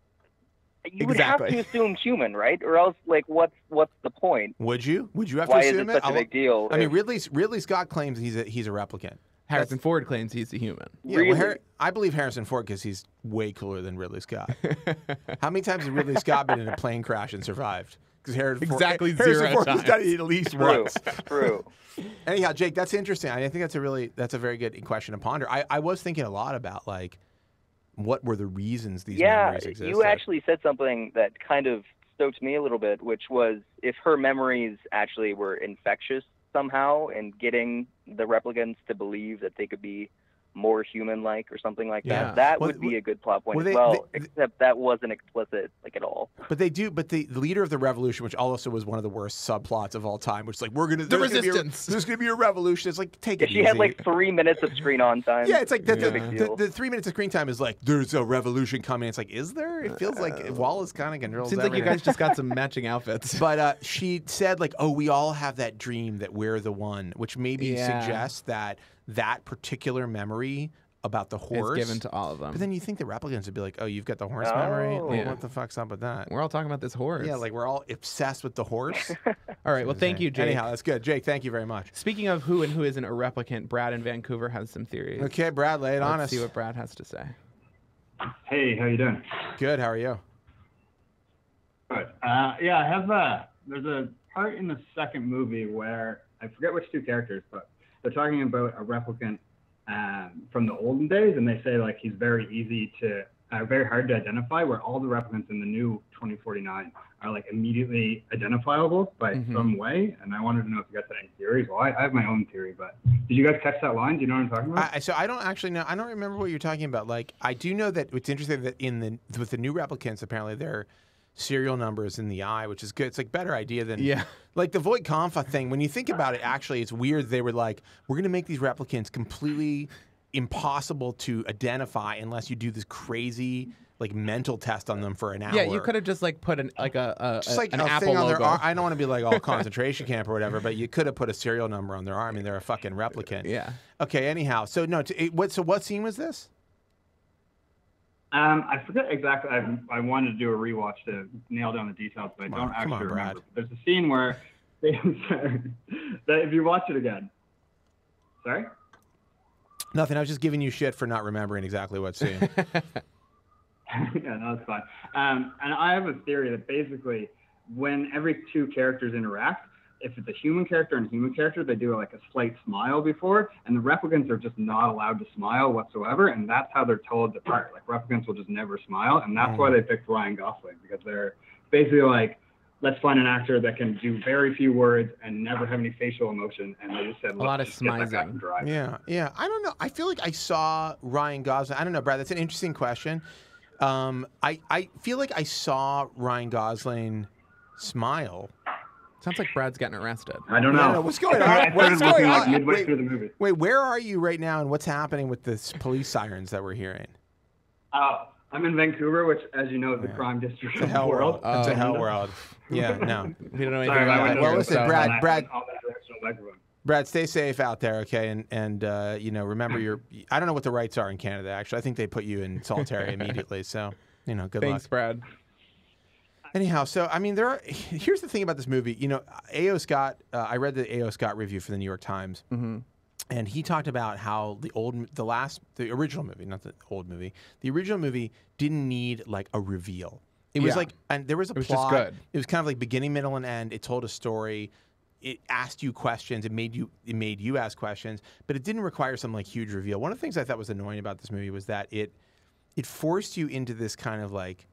you would have to assume human, right? Or else, like, what's what's the point? Would you? Would you have Why to is assume it such a I'll- big deal? I mean, if- Ridley Ridley Scott claims he's a he's a replicant. Harrison Ford claims he's a human. Yeah, Really? well, Har- I believe Harrison Ford because he's way cooler than Ridley Scott. *laughs* How many times has Ridley Scott been in a plane crash and survived? Because Harrison Ford, Exactly Harrison zero Ford has times. done it at least true, once. true. *laughs* Anyhow, Jake, that's interesting. I think that's a really that's a very good question to ponder. I, I was thinking a lot about like what were the reasons these yeah, memories existed. you actually said something that kind of stoked me a little bit, which was if her memories actually were infectious somehow and getting the replicants to believe that they could be more human-like or something like Yeah. that, that Well, would be a good plot point well, as well. they- except that wasn't explicit like at all. But they do. But the, the leader of the revolution, which also was one of the worst subplots of all time, which is like we're gonna The there's gonna be a- resistance. there's gonna be a revolution. It's like take Yeah, it she easy. had like three minutes of screen on time. yeah, it's like the, No the, big the, deal. the three minutes of screen time is like there's a revolution coming. It's like is there? It feels like Wallace kind of controls. Seems like you guys just got some *laughs* matching outfits. But uh, she said like, oh, we all have that dream that we're the one, which maybe Yeah. suggests that that particular memory about the horse It's given to all of them. But then you think the replicants would be like, oh, you've got the horse memory. Oh. Like, Yeah. What the fuck's up with that? We're all talking about this horse. Yeah, like we're all obsessed with the horse. *laughs* all right. Well, thank you, Jake. Anyhow, that's good. Jake, thank you very much. Speaking of who and who isn't a replicant, Brad in Vancouver has some theories. Okay, Brad, lay it Let's on us. see what Brad has to say. Hey, how you doing? Good. How are you? Good. Uh, yeah, I have a. There's a part in the second movie where I forget which two characters, but they're talking about a replicant um, from the olden days, and they say like he's very easy to, uh, very hard to identify. Where all the replicants in the new 2049 are like immediately identifiable by Mhm. some way. And I wanted to know if you guys had any theories. Well, I, I have my own theory, but did you guys catch that line? Do you know what I'm talking about? I, so I don't actually know. I don't remember what you're talking about. Like I do know that it's interesting that in the with the new replicants, apparently their serial numbers in the eye, which is good. It's like better idea than Yeah. Like the Voight-Kampff thing. When you think about it, actually, it's weird. They were like, we're going to make these replicants completely impossible to identify unless you do this crazy like mental test on them for an hour. Yeah, you could have just like put an like a, a just like an a Apple thing on logo. their arm. I don't want to be like all *laughs* concentration camp or whatever, but you could have put a serial number on their arm. I mean, they're a fucking replicant. yeah. Okay. Anyhow, so no. To, it, what? So what scene was this? Um, I forget exactly. I, I wanted to do a rewatch to nail down the details, but I don't come actually on, Brad. remember. There's a scene where *laughs* they, that if you watch it again, sorry. Nothing. I was just giving you shit for not remembering exactly what scene. *laughs* *laughs* yeah, no, that's fine. Um, and I have a theory that basically, when every two characters interact, if it's a human character and a human character, they do like a slight smile before, and the replicants are just not allowed to smile whatsoever, and that's how they're told to part. Like replicants will just never smile, and that's why they picked Ryan Gosling because they're basically like, let's find an actor that can do very few words and never have any facial emotion, and they just said, a lot of "Let's get that guy smizing. yeah, yeah. I don't know. I feel like I saw Ryan Gosling. I don't know, Brad. That's an interesting question. Um, I I feel like I saw Ryan Gosling smile. Sounds like Brad's getting arrested. I don't I know. don't know. What's going on? What's going looking like on? midway Wait. through the movie. Wait, where are you right now, and what's happening with this police sirens that we're hearing? Oh, I'm in Vancouver, which, as you know, is the crime district It's of the hell world. world. It's a Oh. hell world. *laughs* Yeah, no. We don't know anything Sorry, about my that. window Well, listen, Brad- that- Brad- on that directional microphone. Brad, stay safe out there, okay? And and uh, you know, remember your. I don't know what the rights are in Canada. Actually, I think they put you in solitary *laughs* immediately. So, you know, good luck. Thanks, Brad. Anyhow, so I mean, there are. *laughs* Here's the thing about this movie. You know, A.O. Scott. Uh, I read the A.O. Scott review for the New York Times, Mm-hmm. and he talked about how the old, the last, the original movie, not the old movie, the original movie didn't need like a reveal. It was Yeah. like, and there was a It plot. good. It was kind of like beginning, middle, and end. It told a story. It asked you questions. It made you. It made you ask questions, but it didn't require some like huge reveal. One of the things I thought was annoying about this movie was that it, it forced you into this kind of like,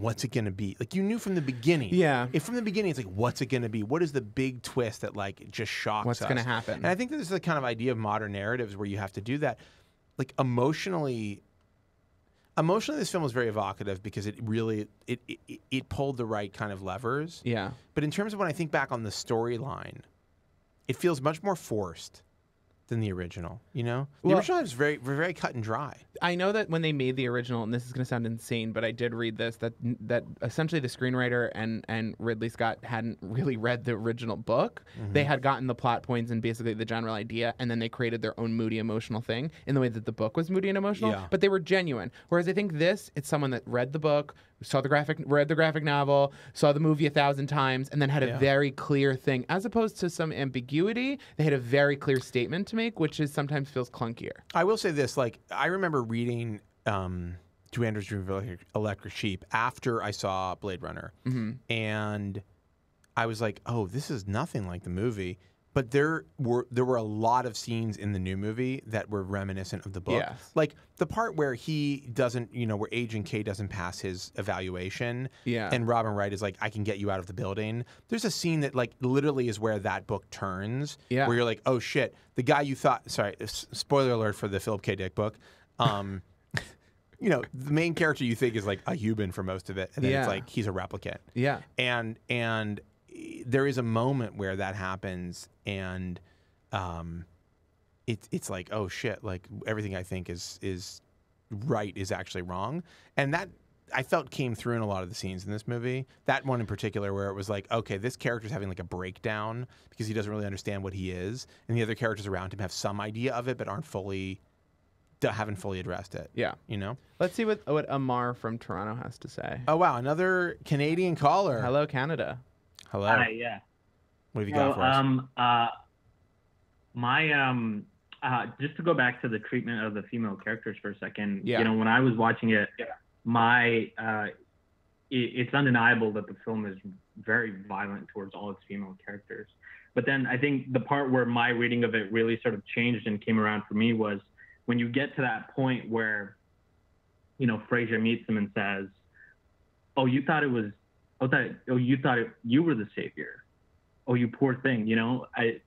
what's it going to be? Like you knew from the beginning. Yeah. If from the beginning it's like, what's it going to be? What is the big twist that like just shocks What's us? gonna happen? And I think this is the kind of idea of modern narratives where you have to do that. Like emotionally, emotionally, this film was very evocative because it really it it, it pulled the right kind of levers. Yeah. But in terms of when I think back on the storyline, it feels much more forced than the original. You know, the Well- original is very very cut and dry. I know that when they made the original, and this is going to sound insane, but I did read this that that essentially the screenwriter and and Ridley Scott hadn't really read the original book. Mm-hmm. They had gotten the plot points and basically the general idea, and then they created their own moody emotional thing in the way that the book was moody and emotional. Yeah. But they were genuine. Whereas I think this, it's someone that read the book, saw the graphic, read the graphic novel, saw the movie a thousand times, and then had a Yeah. very clear thing, as opposed to some ambiguity. They had a very clear statement to make, which is sometimes feels clunkier. I will say this: like I remember reading um, Do Androids Dream of Electric, Electric Sheep after I saw Blade Runner, and I was like, "Oh, this is nothing like the movie." But there were there were a lot of scenes in the new movie that were reminiscent of the book. Yes. Like the part where he doesn't, you know, where Agent K doesn't pass his evaluation. Yeah. And Robin Wright is like, I can get you out of the building. There's a scene that like literally is where that book turns. Yeah. Where you're like, oh shit, the guy you thought. Sorry, spoiler alert for the Philip K. Dick book. Um, *laughs* you know, the main character you think is like a human for most of it, and then Yeah. it's like he's a replicant Yeah. and and there is a moment where that happens and um it's it's like oh shit like everything i think is is right is actually wrong and that i felt came through in a lot of the scenes in this movie that one in particular where it was like okay this character's having like a breakdown because he doesn't really understand what he is and the other characters around him have some idea of it but aren't fully haven't fully addressed it Yeah. you know Let's see what what Amar from Toronto has to say. oh wow another canadian caller Hello, Canada. Hello Hi, yeah. what have you got Well, for us um, uh, my um, uh, just to go back to the treatment of the female characters for a second. Yeah. You know, when I was watching it, my uh, it, it's undeniable that the film is very violent towards all its female characters. But then I think the part where my reading of it really sort of changed and came around for me was when you get to that point where, you know, Fraser meets him and says, "Oh, you thought it was, oh, that, oh, you thought you were the savior." oh you poor thing you know? I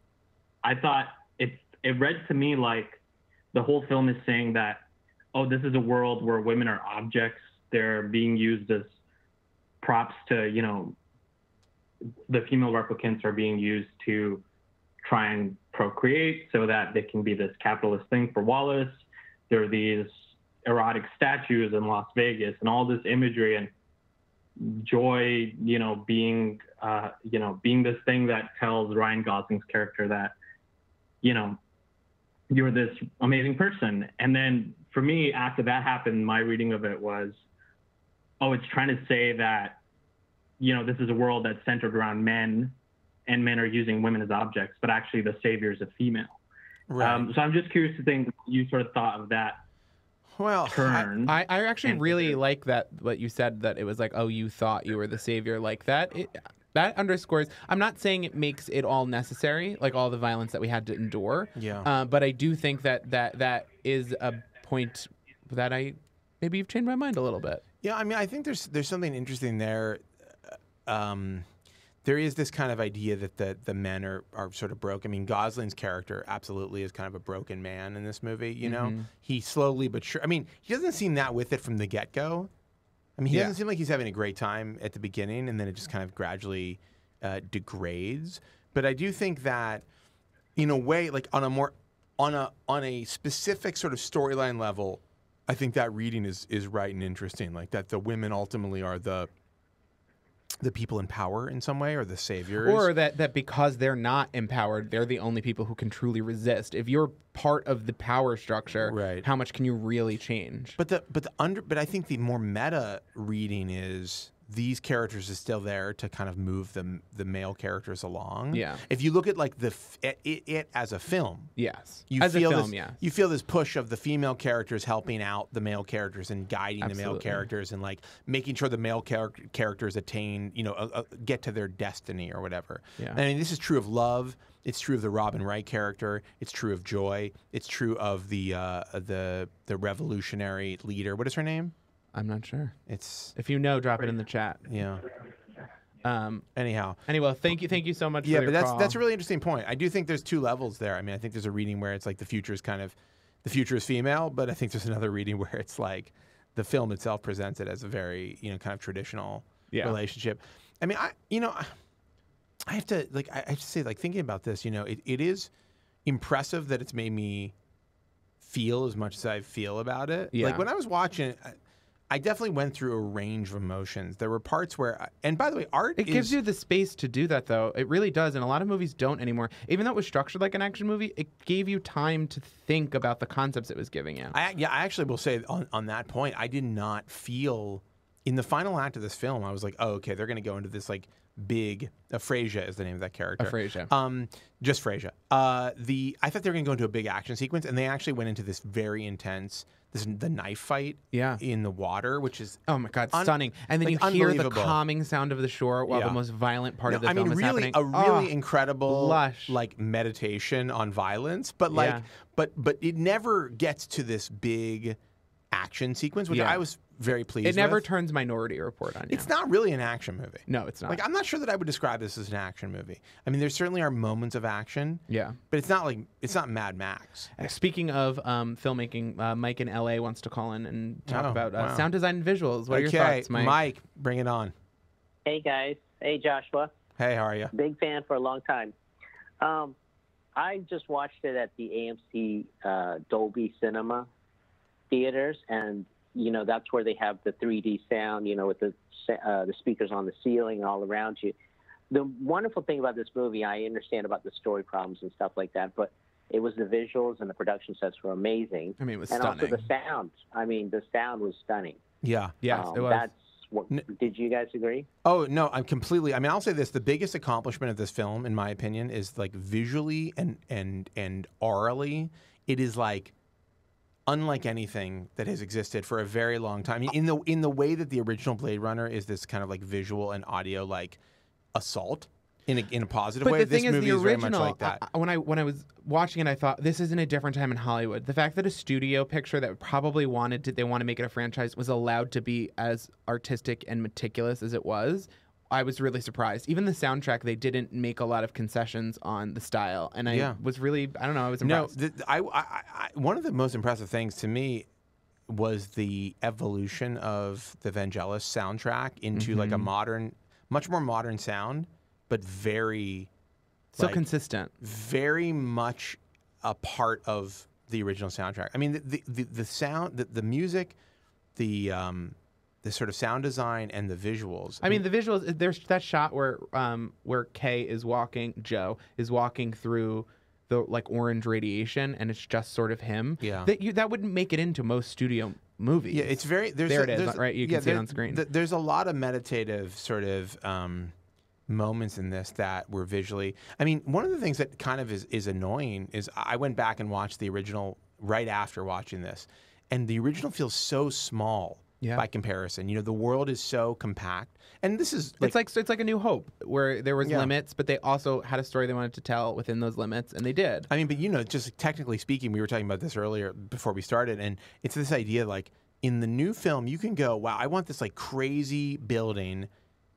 i thought it it read to me like the whole film is saying that oh this is a world where women are objects. They're being used as props to you know the female replicants are being used to try and procreate so that they can be this capitalist thing for wallace. There are these erotic statues in las vegas and all this imagery and Joi, you know, being, uh, you know, being this thing that tells Ryan Gosling's character that, you know, you're this amazing person. And then for me, after that happened, my reading of it was, oh, it's trying to say that, you know, this is a world that's centered around men and men are using women as objects, but actually the savior is a female. right Um, so I'm just curious to think you sort of thought of that well I- turn. I, I actually And- really like that what you said that it was like oh you thought you were the savior like that it, that underscores I'm not saying it makes it all necessary like all the violence that we had to endure Yeah. uh, but I do think that that that is a point that I maybe you've changed my mind a little bit Yeah, I mean, I think there's there's something interesting there. Uh, Um, there is this kind of idea that the the men are, are sort of broke. I mean, Gosling's character absolutely is kind of a broken man in this movie. You know, Mm-hmm. he slowly but sure. I mean, he doesn't seem that with it from the get go. I mean, he Yeah. doesn't seem like he's having a great time at the beginning, and then it just kind of gradually uh, degrades. But I do think that, in a way, like on a more on a on a specific sort of storyline level, I think that reading is is right and interesting. Like that the women ultimately are the the people in power in some way, or the saviors. or that that because they're not empowered they're the only people who can truly resist if you're part of the power structure Right. how much can you really change But the but the under but I think the more meta reading is these characters are still there to kind of move the the male characters along. Yeah. If you look at like the f- it, it, as a film, yes you as feel a film this, yes you feel this push of the female characters helping out the male characters and guiding the male characters and like making sure the male char- characters attain you know uh, uh, get to their destiny or whatever. Yeah. And I mean this is true of love. It's true of the Robin Wright character. It's true of Joi. It's true of the uh, the the revolutionary leader. What is her name? I'm not sure It's if you know drop it in the chat yeah. um Anyhow, anyway thank you thank you so much yeah, for but your that's call. that's a really interesting point. I do think there's two levels there. I mean, I think there's a reading where it's like the future is kind of the future is female, but I think there's another reading *laughs* where it's like the film itself presents it as a very you know kind of traditional Yeah. relationship. I mean, I you know, I- I have to like I I have to say like thinking about this, you know, it, it is impressive that it's made me feel as much as I feel about it. Yeah. Like when I was watching. I, I definitely went through a range of emotions. There were parts where, I, and by the way, art It is, gives you the space to do that, though. It really does, and a lot of movies don't anymore. Even though it was structured like an action movie, it gave you time to think about the concepts it was giving you. I, yeah, I actually will say on, on that point, I did not feel in the final act of this film. I was like, oh, okay, they're going to go into this like big. Uh, Frasier is the name of that character. Frasier. Um, just Frasier. Uh, the I thought they were going to go into a big action sequence, and they actually went into this very intense, this the knife fight. Yeah. In the water, which is Oh my god, Un- stunning! And then like, you hear the calming sound of the shore while Yeah. the most violent part of No, the I mean, film is really, happening. a really Oh, incredible, lush. like meditation on violence. But like, Yeah. but but it never gets to this big action sequence, which Yeah. I was very pleased. With. It never with. turns Minority Report on you. It's not really an action movie. No, it's not. Like I'm not sure that I would describe this as an action movie. I mean, there certainly are moments of action, yeah. but it's not like it's not Mad Max. Uh, Speaking of um, filmmaking, uh, Mike in LA wants to call in and talk Oh, about uh, wow. sound design and visuals. What are your okay, thoughts, Mike? bring it on. Hey guys. Hey Joshua. Hey, how are you? Big fan for a long time. Um, I just watched it at the AMC uh, Dolby Cinema theaters, and you know that's where they have the 3D sound. You know, with the uh, the speakers on the ceiling all around you. The wonderful thing about this movie, I understand about the story problems and stuff like that, but it was the visuals and the production sets were amazing, I mean, it was and stunning. also the sound. I mean, the sound was stunning. Yeah. yeah, Um, it was. That's what. Did you guys agree? Oh no, I'm completely. I mean, I'll say this: the biggest accomplishment of this film, in my opinion, is like visually and and and aurally, it is like unlike anything that has existed for a very long time. In the in the way that the original Blade Runner is this kind of like visual and audio like assault in a in a positive but way. the this thing is, movie the is very original. much like that. I- when I when I was watching it, I thought this is in a different time in Hollywood. The fact that a studio picture that probably wanted to, they want to make it a franchise, was allowed to be as artistic and meticulous as it was. I was really surprised. Even the soundtrack, they didn't make a lot of concessions on the style, and I Yeah. was really, I don't know, I was No, impressed. th- I, I, I, one of the most impressive things to me was the evolution of the Vangelis soundtrack into like a Mm-hmm. modern, much more modern sound, but very, so like, consistent. very much a part of the original soundtrack. I mean, the the, the, the sound, the, the music, the um, the sort of sound design and the visuals. I mean, the visuals. There's that shot where um where Kay is walking, Joe is walking through the like orange radiation, and it's just sort of him. Yeah. That you that wouldn't make it into most studio movies. Yeah, it's very. There's There a- it is, right? You can yeah, see it on screen. th- there's a lot of meditative sort of um, moments in this that were visually. I mean, one of the things that kind of is is annoying is I went back and watched the original right after watching this, and the original feels so small. Yeah. By comparison, you know, the world is so compact, and this is like, it's like it's like a New Hope, where there was Yeah. limits, but they also had a story they wanted to tell within those limits, and they did. I mean, but you know, just technically speaking, we were talking about this earlier before we started, and it's this idea like in the new film, you can go, wow, I want this like crazy building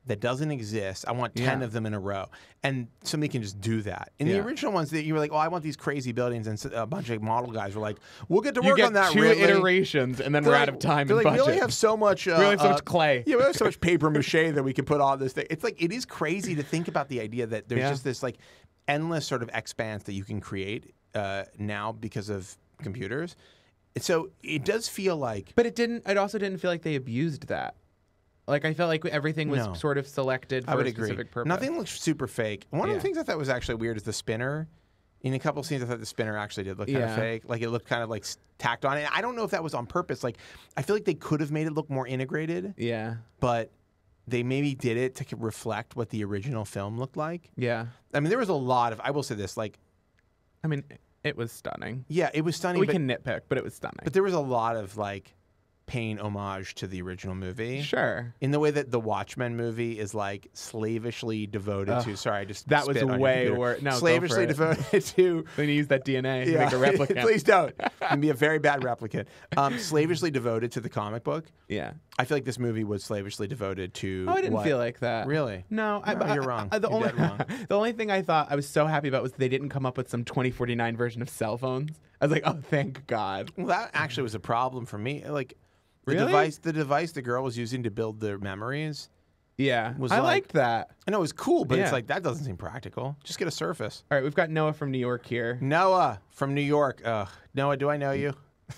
that doesn't exist. I want 10 Yeah. of them in a row. And somebody can just do that. In Yeah. the original ones, that you were like, oh, I want these crazy buildings. And a bunch of model guys were like, we'll get to work get on that two Ridley. iterations, and then They're we're like- out of time They're and like, we only have so much. Uh, We only have so much clay. Yeah, we have so much *laughs* paper mache that we can put on this thing. It's like it is crazy to think about the idea that there's Yeah. just this like endless sort of expanse that you can create uh, now because of computers. So it does feel like But it didn't. It also didn't feel like they abused that. Like I felt like everything was No. sort of selected for I would a agree. specific purpose. Nothing looks super fake. One of the things I thought was actually weird is the spinner. In a couple scenes, I thought the spinner actually did look kind Yeah. of fake. Like it looked kind of like tacked on. And I don't know if that was on purpose. Like I feel like they could have made it look more integrated, Yeah. but they maybe did it to reflect what the original film looked like. Yeah. I mean, there was a lot of. I will say this, like, I mean, it was stunning. yeah, it was stunning, we can nitpick, but it was stunning. but there was a lot of like paying homage to the original movie. sure. In the way that the Watchmen movie is like slavishly devoted Ugh, to. Sorry, I just that was on way wor- no, slavishly devoted to. *laughs* Then you use that DNA to Yeah, make a *laughs* replicant. please don't. *laughs* And be a very bad replicant. Um, slavishly devoted to the comic book. Yeah. I feel like this movie was slavishly devoted to. Oh, I didn't what- feel like that. Really? No, I, No, I- you're wrong. I- the You're only wrong. the only thing I thought I was so happy about was they didn't come up with some 2049 version of cell phones. I was like, oh, thank God. Well, that actually was a problem for me. Like the Really? device, the device the girl was using to build their memories. Yeah, Was I like- liked that. I know it was cool, but Yeah. it's like that doesn't seem practical. Just get a Surface. All right, we've got Noah from New York here. Noah from New York. Ugh. Noah, do I know you? *laughs* I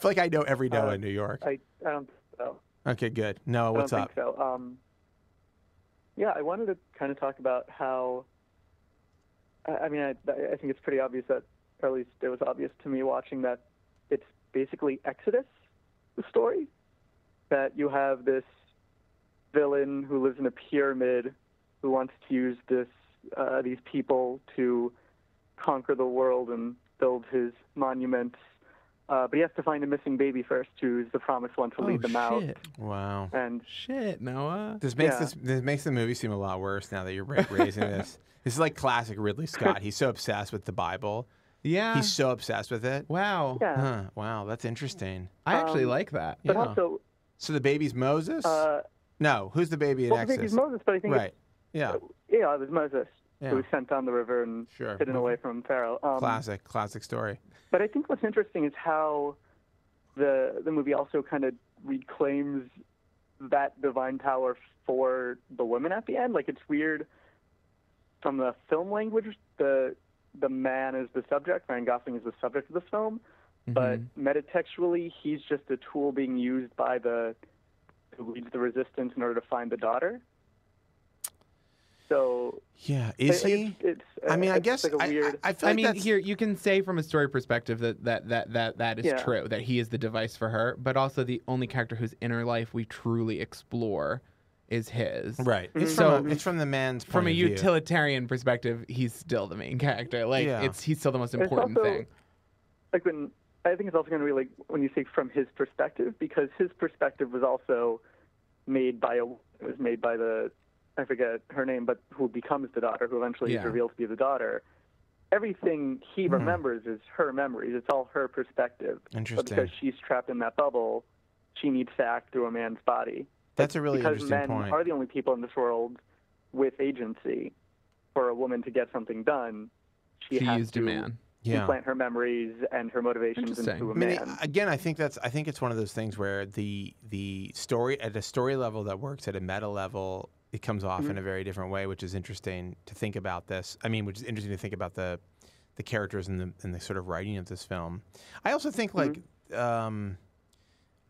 feel like I know every Noah Uh, in New York. I, I don't so. Okay, good. Noah, what's I don't up? so. Um, yeah, I wanted to kind of talk about how. I, I mean, I, I think it's pretty obvious that, or at least it was obvious to me watching that it's basically Exodus, the story. That you have this villain who lives in a pyramid who wants to use this uh, these people to conquer the world and build his monuments. Uh, but he has to find a missing baby first, who's the promised one to Oh lead them out. shit! Wow. And Shit, Noah. This makes Yeah. this this makes the movie seem a lot worse now that you're raising this. *laughs* This is like classic Ridley Scott. He's so obsessed with the Bible. Yeah. He's so obsessed with it. wow. yeah, Huh, wow, that's interesting. I actually Um, like that. but Yeah. also, So the baby's Moses? uh, no, who's the baby in well, the Exodus? baby's Moses, but I think right. Yeah. it's, yeah, it was Moses Yeah. who was sent down the river and Sure. hidden away from Pharaoh. Um, Classic, classic story. But I think what's interesting is how the the movie also kind of reclaims that divine power for the women at the end. Like it's weird from the film language, the the man is the subject, Ryan Gosling is the subject of the film, but Mhm. metatextually he's just a tool being used by the who leads the resistance in order to find the daughter. So Yeah. Is it- he? It's, it's, I mean, I guess like a I, weird. I, I feel I like mean, here you can say from a story perspective that that that that that is Yeah. true that he is the device for her, but also the only character whose inner life we truly explore is his. right. It's So- from a, it's from the man's From a of view. utilitarian perspective, he's still the main character. Like Yeah. it's he's still the most important also- thing. like when I think it's also going to be like when you say from his perspective because his perspective was also made by a it was made by the I forget her name but who becomes the daughter who eventually Yeah. is revealed to be the daughter. Everything he Hmm. remembers is her memories. It's all her perspective. But Interesting. because she's trapped in that bubble, she needs to act through a man's body. That's a really because interesting men point. are the only people in this world with agency. For a woman to get something done, she, She has used to a man. yeah. implant her memories and her motivations Interesting. into a I mean, man. again, I think that's I think it's one of those things where the the story at a story level that works at a meta level, it comes off Mm-hmm. in a very different way, which is interesting to think about this. I mean, which is interesting to think about the the characters and the and the sort of writing of this film. I also think Mm-hmm. like um,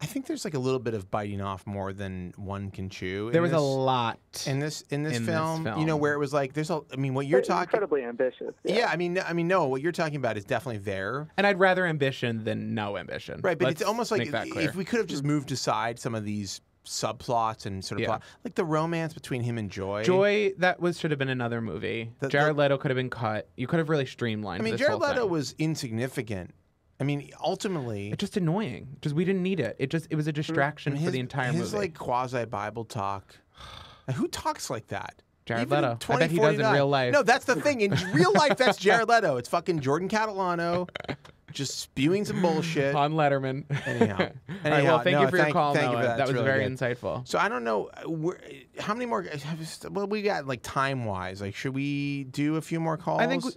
I think there's like a little bit of biting off more than one can chew. There was a lot. in this in this, in this film, you know, where it was like there's a. I mean, what you're talking. incredibly ambitious. Yeah, I mean, I mean, no, what you're talking about is definitely there. and I'd rather ambition than no ambition. Right, but it's Let's almost like if, we could have just moved aside some of these subplots and sort of Yeah. plot, like the romance between him and Joi. Joi, that was should have been another movie. The- the- Jared Leto could have been cut. You could have really streamlined. I mean, this Jared whole Leto thing. was insignificant. I mean, ultimately, It's just annoying. Just we didn't need it. It just it was a mm, distraction I mean, for the entire his movie. like quasi Bible talk. *sighs* Who talks like that? Jared Even Leto. I bet he does in 2049. real life. No, that's the thing. In *laughs* real life, that's Jared Leto. It's fucking Jordan Catalano, just spewing some bullshit. on Letterman. Anyhow. *laughs* All right, Anyhow, well, thank no, you for your thank- call, thank you Noah. for that. That was really very good. insightful. So I don't know how many more. *sighs* Well, we got like time wise. Like, should we do a few more calls? I think we,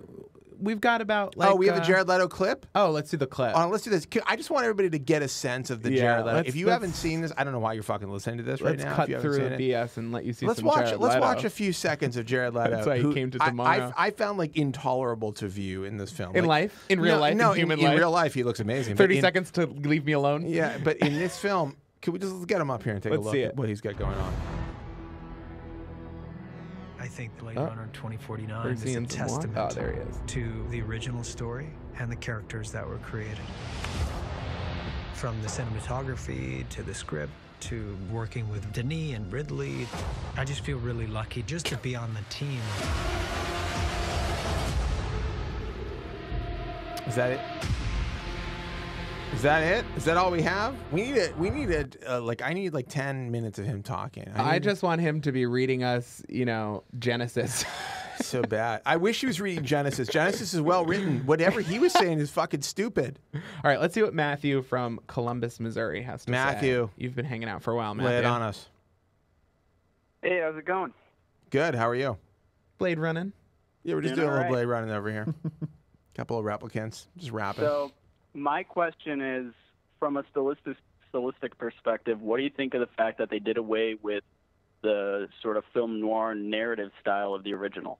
we've got about like. oh, we have uh, a Jared Leto clip. Oh, let's do the clip. Uh, let's do this. I just want everybody to get a sense of the Yeah, Jared Leto. If you haven't seen this, I don't know why you're fucking listening to this let's right now. cut through the. BS and let you see Let's some watch. Jared Let's Leto. watch a few seconds of Jared Leto. That's why he came to I- Tomorrow. I, I found like intolerable to view in this film. in Like, life, in real no, life, no, in human in, life. real life, he looks amazing. Thirty in- seconds to leave me alone. Yeah, but in this film, can we just get him up here and take Let's a look at what he's got going on? I think Blade Oh. Runner 2049 We're is a seeing some more? testament Oh, is. to the original story and the characters that were created. From the cinematography to the script to working with Denis and Ridley, I just feel really lucky just to be on the team. Is that it? Is that it? Is that all we have? We need it. We need it. Uh, like I need like ten minutes of him talking. I need- just want him to be reading us, you know, Genesis. *laughs* so bad. I wish he was reading Genesis. Genesis is well written. Whatever he was saying is fucking stupid. All right, let's see what Matthew from Columbus, Missouri has to say. Matthew. You've been hanging out for a while, Matthew. Lay it on us. Hey, how's it going? Good. How are you? Blade running. Yeah, we're just Doing doing a little all right. blade running over here. *laughs* Couple of replicants, just rapping. So, my question is from a stylistic, stylistic perspective, what do you think of the fact that they did away with the sort of film noir narrative style of the original?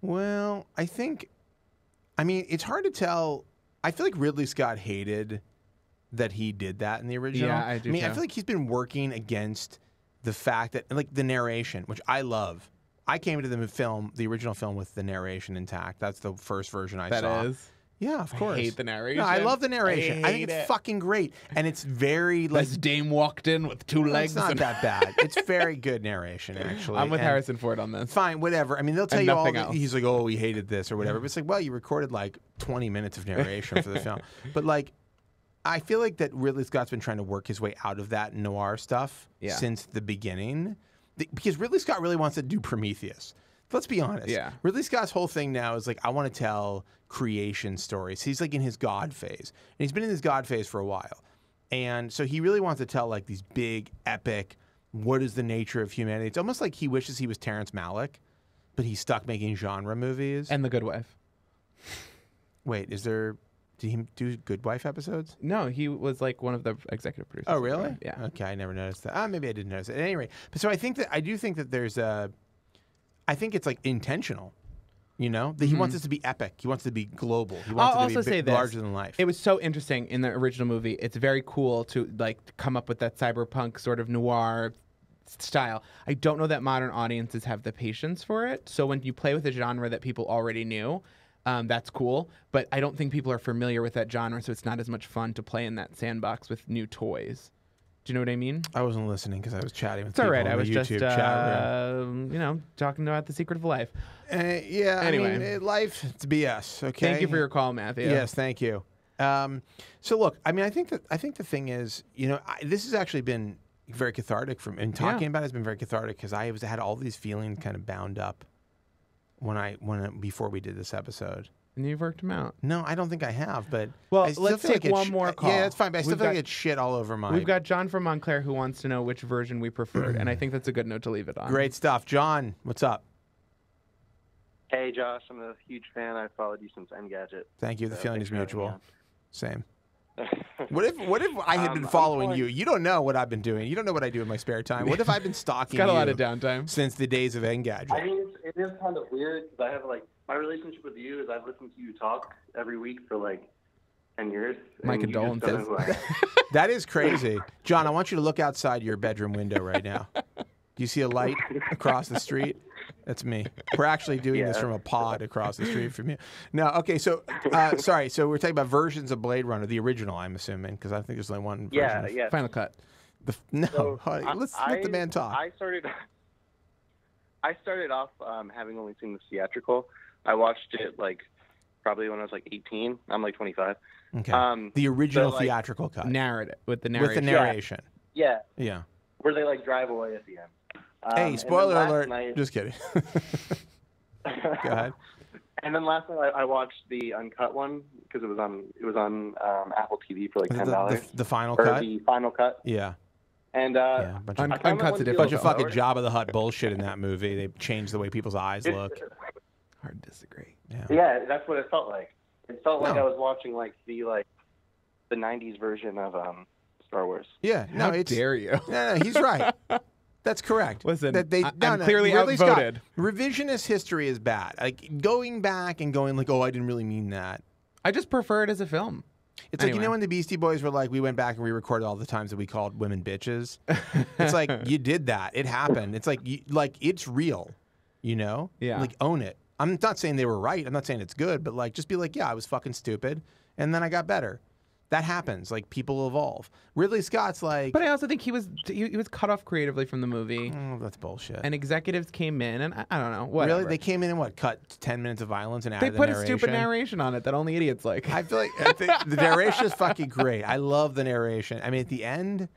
Well, I think, I mean, it's hard to tell. I feel like Ridley Scott hated that he did that in the original. Yeah, I do I mean, I feel like he's been working against the fact that, like, the narration, which I love. I came into the film, the original film, with the narration intact. That's the first version I That saw. is. Yeah, of course. I hate the narration. No, I love the narration. I, think it's it. fucking great, and it's very like. This dame walked in with two legs. It's not and- that bad. *laughs* It's very good narration, actually. I'm with and- Harrison Ford on this. Fine, whatever. I mean, they'll tell And you all. The, he's like, "Oh, we hated this" or whatever. But it's like, well, you recorded like 20 minutes of narration for the *laughs* film. But like, I feel like that Ridley Scott's been trying to work his way out of that noir stuff Yeah. since the beginning, The- because Ridley Scott really wants to do Prometheus. Let's be honest. Yeah. Ridley Scott's whole thing now is like, I want to tell creation stories. He's like in his God phase, and he's been in his God phase for a while. And so he really wants to tell like these big, epic, what is the nature of humanity? It's almost like he wishes he was Terrence Malick, but he's stuck making genre movies. And The Good Wife. Wait, is there? Did he do Good Wife episodes? No, he was like one of the executive producers. Oh, of The Good really? Yeah. Okay, I never noticed that. Ah, maybe I didn't notice it. At any rate, but so I think that I do think that there's a. I think it's like intentional. You know, that he wants it to be epic. He wants it to be global. He wants Mm-hmm. I'll it to also be say larger than life. It was so interesting in the original movie. It's very cool to like come up with that cyberpunk sort of noir style. I don't know that modern audiences have the patience for it. So when you play with a genre that people already knew, um, that's cool. But I don't think people are familiar with that genre, so it's not as much fun to play in that sandbox with new toys. Do you know what I mean? I wasn't listening because I was chatting with It's all right. I was YouTube just, room. um, you know, talking about the secret of life. Uh, yeah. Anyway. I mean, life it's BS. Okay. Thank you for your call, Matthew. Yes, thank you. Um, so look, I mean, I think that I think the thing is, you know, I, this has actually been very cathartic for me. And talking Yeah. about it has been very cathartic because I was had all these feelings kind of bound up when I when before we did this episode. And you've worked them out. No, I don't think I have. But Well, I still let's feel like take it's one sh- more call. Yeah, that's fine. But I still We've feel like got- it's shit all over my. We've got John from Montclair who wants to know which version we preferred, and I think that's a good note to leave it on. great stuff, John. What's up? Hey, Josh, I'm a huge fan. I've followed you since Engadget. Thank you. The So feeling is for having me mutual. Same. *laughs* What if what if I had Um, been following calling- you? You don't know what I've been doing. You don't know what I do in my spare time. What if I've been *laughs* stalking got a you lot of downtime. since the days of Engadget? I mean, it's, it is kind of weird because I have like my relationship with you is I've listened to you talk every week for like ten years. My and you just don't know condolences. who I am. *laughs* That is crazy. John, I want you to look outside your bedroom window right now. Do you see a light across the street? That's me. We're actually doing this Yeah. from a pod across the street from you. No, okay. So, uh, sorry. So we're talking about versions of Blade Runner, the original. I'm assuming because I think there's only one. yeah, version of- yeah. Final cut. The, no, So, *laughs* hold on, I- let's let the I- man talk. I started. *laughs* I started off um, having only seen the theatrical. I watched it like probably when I was like 18. I'm like 25. okay. Um, the original like, theatrical cut Narrative with the narration. with narration. the narration. yeah, Yeah. where they like drive away at the end. Um, Hey, spoiler alert. night- Just kidding. *laughs* Go ahead. And then last night I, I watched the uncut one because it was on it was on um, Apple TV for like The, ten the, dollars. the final or cut. the final cut. Yeah. And uh, Yeah. A bunch of, I Uncut's one a to be bunch of fucking slower. Jabba the Hutt bullshit in that movie. They changed the way people's eyes *laughs* look. Hard to disagree. Yeah. Yeah, that's what it felt like. It felt like I was watching like the like the '90s version of um, Star Wars. Yeah. No, How it's dare you? *laughs* No, no, he's right. That's correct. Listen, that they, I- no, I'm no, clearly Ridley Scott, outvoted. revisionist history is bad. Like going back and going like, oh, I didn't really mean that. I just prefer it as a film. It's like you know when the Beastie Boys were like, we went back and we recorded all the times that we called women bitches. *laughs* it's like you did that. It happened. It's like you, like it's real. You know? Yeah. Like own it. I'm not saying they were right. I'm not saying it's good, but like just be like, yeah, I was fucking stupid, and then I got better. That happens. Like people evolve. Ridley Scott's like, But I also think he was he, he was cut off creatively from the movie, oh, that's bullshit. and executives came in, and I, I don't know whatever. Really, they came in and what? Cut ten minutes of violence and They added put the a stupid narration on it that only idiots like. I feel like I think the narration is fucking great. I love the narration. I mean, at the end,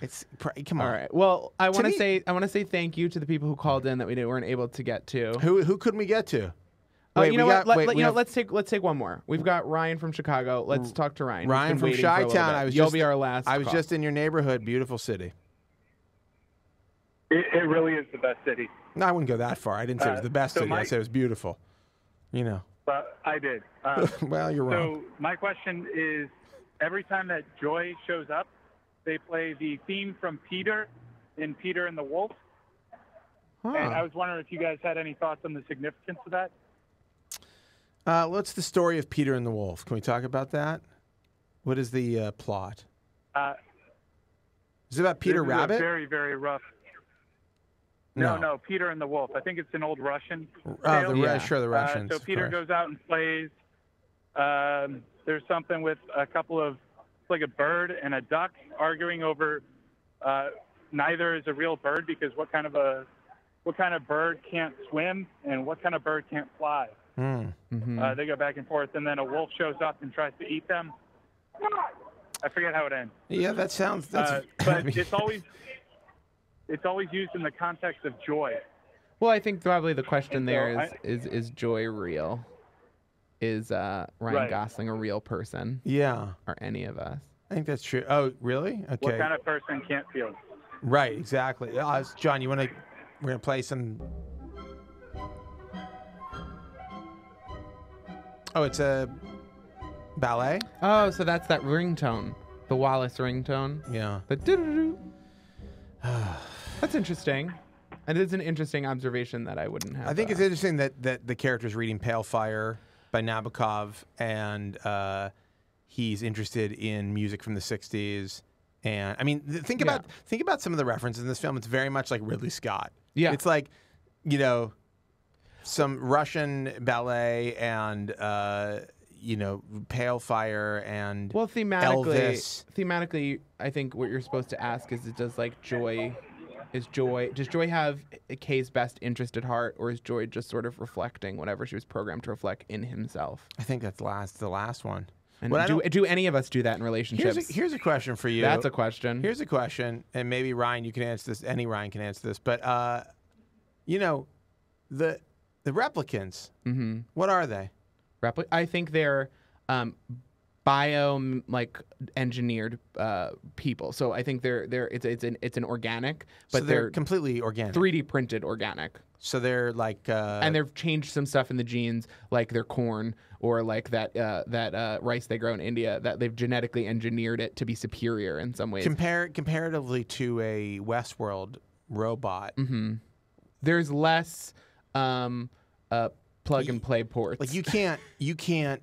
it's pr- come on. All right. Well, I want to me- say I want to say thank you to the people who called in that we didn't, weren't able to get to. Who who couldn't we get to? Uh, Wait, you know we what? got- Let, wait, let- we you know, have- let's take let's take one more. We've got Ryan from Chicago. Let's talk to Ryan. He's Ryan been from waiting for a little Chi-Town. bit. I was You'll just, be our last. I was call. just in your neighborhood. Beautiful city. It, it really is the best city. No, I wouldn't go that far. I didn't say it was Uh, the best so city. I my- said it was beautiful. You know. But I did. Um, *laughs* well, you're wrong. so my question is, every time that Joi shows up, they play the theme from Peter in Peter and the Wolf. And I was wondering if you guys had any thoughts on the significance of that. Uh, what's the story of Peter and the Wolf? Can we talk about that? What is the uh, plot? Uh, Is it about Peter this is a Rabbit? very, very rough. No, no, Peter and the Wolf. I think it's an old Russian. Oh, tale. the Ru- sure, the Uh, Russians. so Peter goes out and plays. Um, there's something with a couple of like a bird and a duck arguing over uh, neither is a real bird because what kind of a what kind of bird can't swim and what kind of bird can't fly. Hmm. Mm-hmm. Uh, they go back and forth, and then a wolf shows up and tries to eat them. I forget how it ends. Yeah, that sounds. That's, Uh, *laughs* but it's always it's always used in the context of Joi. Well, I think probably the question And so there is, I- is is Joi real? Is uh, Ryan Right. Gosling a real person? Yeah. Or any of us? I think that's true. Oh, really? Okay. What kind of person can't feel? Right, exactly. Uh, John, you want to? We're gonna play some. Oh, it's a ballet. Oh, so that's that ringtone, the Wallace ringtone. Yeah. The doo-doo-doo. *sighs* That's interesting. And it's an interesting observation that I wouldn't have. I think uh, it's interesting that that the character's reading Pale Fire by Nabokov, and uh, he's interested in music from the '60s. And I mean, th- think Yeah. about think about some of the references in this film. It's very much like Ridley Scott. Yeah. it's like, you know, some Russian ballet and uh, you know, Pale Fire and Well, thematically, Elvis. thematically, I think what you're supposed to ask is, it does like Joi, is Joi, does Joi have Kay's best interest at heart, or is Joi just sort of reflecting whatever she was programmed to reflect in himself? I think that's last the last one. And What do do any of us do that in relationships? Here's a, here's a question for you. That's a question. Here's a question, and maybe Ryan, you can answer this. Any Ryan can answer this, but uh, you know, the the replicants. Mm-hmm. What are they? Repli- I think they're um, bio like engineered uh, people. So I think they're they're it's it's an it's an organic, but so they're, they're completely organic. 3D printed organic. So they're like, uh, and they've changed some stuff in the genes, like their corn or like that uh, that uh, rice they grow in India. That they've genetically engineered it to be superior in some ways. compare comparatively to a Westworld robot. hmm There's less um, uh, plug and play ports. Like you can't you can't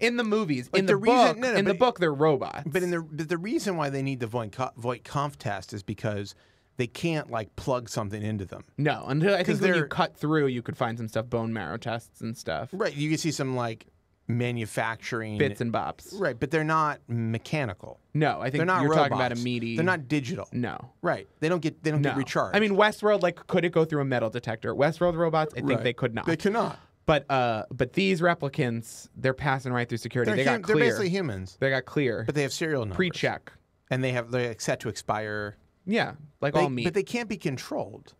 in the movies. Like in the, the book, no, no, in the book, they're robots. But in the but the reason why they need the Voight Voight-Kampff test is because they can't like plug something into them. No, until I think when you they're- cut through, you could find some stuff, bone marrow tests and stuff, Right, you can see some like manufacturing bits and bobs. Right, but they're not mechanical. No, I think they're not you're talking about a meaty. They're not digital. No. Right. They don't get they don't No. get recharged. I mean, Westworld, like, could it go through a metal detector? Westworld robots, I think Right. they could not. They cannot. But uh, but these replicants, they're passing right through security. They're, they got they're basically humans, They got clear. but they have serial numbers. Pre-check. and they have they're set to expire. Yeah, like They- all meat. But they can't be controlled.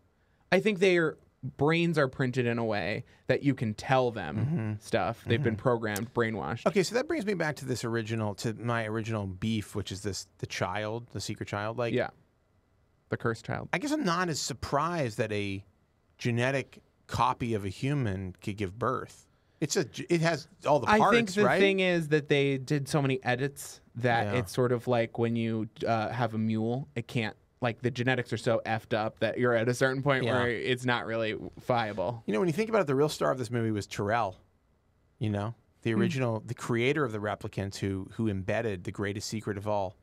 I think their brains are printed in a way that you can tell them Mm-hmm. stuff. They've been programmed, brainwashed. Okay, so that brings me back to this original to my original beef, which is this the child, the secret child. Like Yeah. The cursed child. I guess I'm not as surprised that a genetic copy of a human could give birth. It's a it has all the parts, I think the right? thing is that they did so many edits that Yeah. it's sort of like when you uh, have a mule, it can't like the genetics are so effed up that you're at a certain point Yeah. where it's not really viable. You know, when you think about it, the real star of this movie was Tyrell. You know, the Hmm. original, the creator of the replicants, who who embedded the greatest secret of all,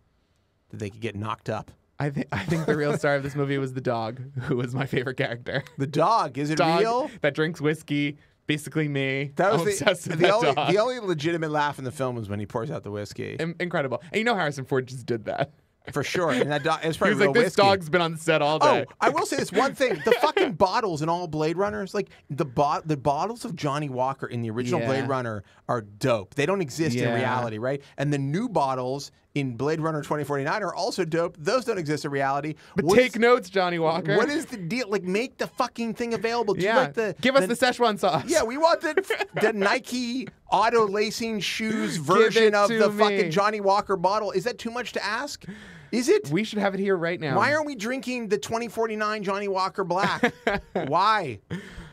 that they could get knocked up. I think I think the real star of this movie was the dog, who was my favorite character. *laughs* The dog is it dog real? that drinks whiskey, basically me. That was the, the only dog. the only legitimate laugh in the film was when he pours out the whiskey. In- incredible. And you know Harrison Ford just did that. For sure, and that dog *laughs* He probably real like, "This whiskey. dog's been on set all oh, day." Oh, I will say this one *laughs* thing: the fucking bottles in all Blade Runners, like the bot, the bottles of Johnnie Walker in the original Yeah. Blade Runner, are dope. They don't exist in reality, right? And the new bottles in Blade Runner 2049 are also dope. Those don't exist in reality. But What take is- notes, Johnnie Walker. What is the deal? Like, make the fucking thing available. Do yeah, like the give us the, the Szechuan sauce. Yeah, we want the *laughs* the Nike auto lacing shoes version of the me. fucking Johnnie Walker bottle. Is that too much to ask? Is it? We should have it here right now. Why aren't we drinking the 2049 Johnnie Walker Black? *laughs* Why?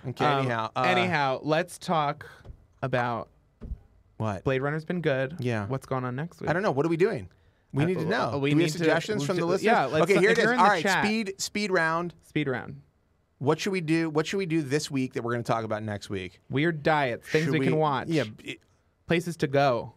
Okay, Um, anyhow. uh, anyhow, let's talk about What? Blade Runner's been good. Yeah. What's going on next week? I don't know. What are we doing? We Uh, need to know. we Do we need have to- suggestions from the ju- listeners? yeah, let's- okay, here if it is. you're All in the right, chat- speed speed round. Speed round. What should we do? What should we do this week that we're going to talk about next week? Weird diets, things Should we, can watch. Yeah, Places to go.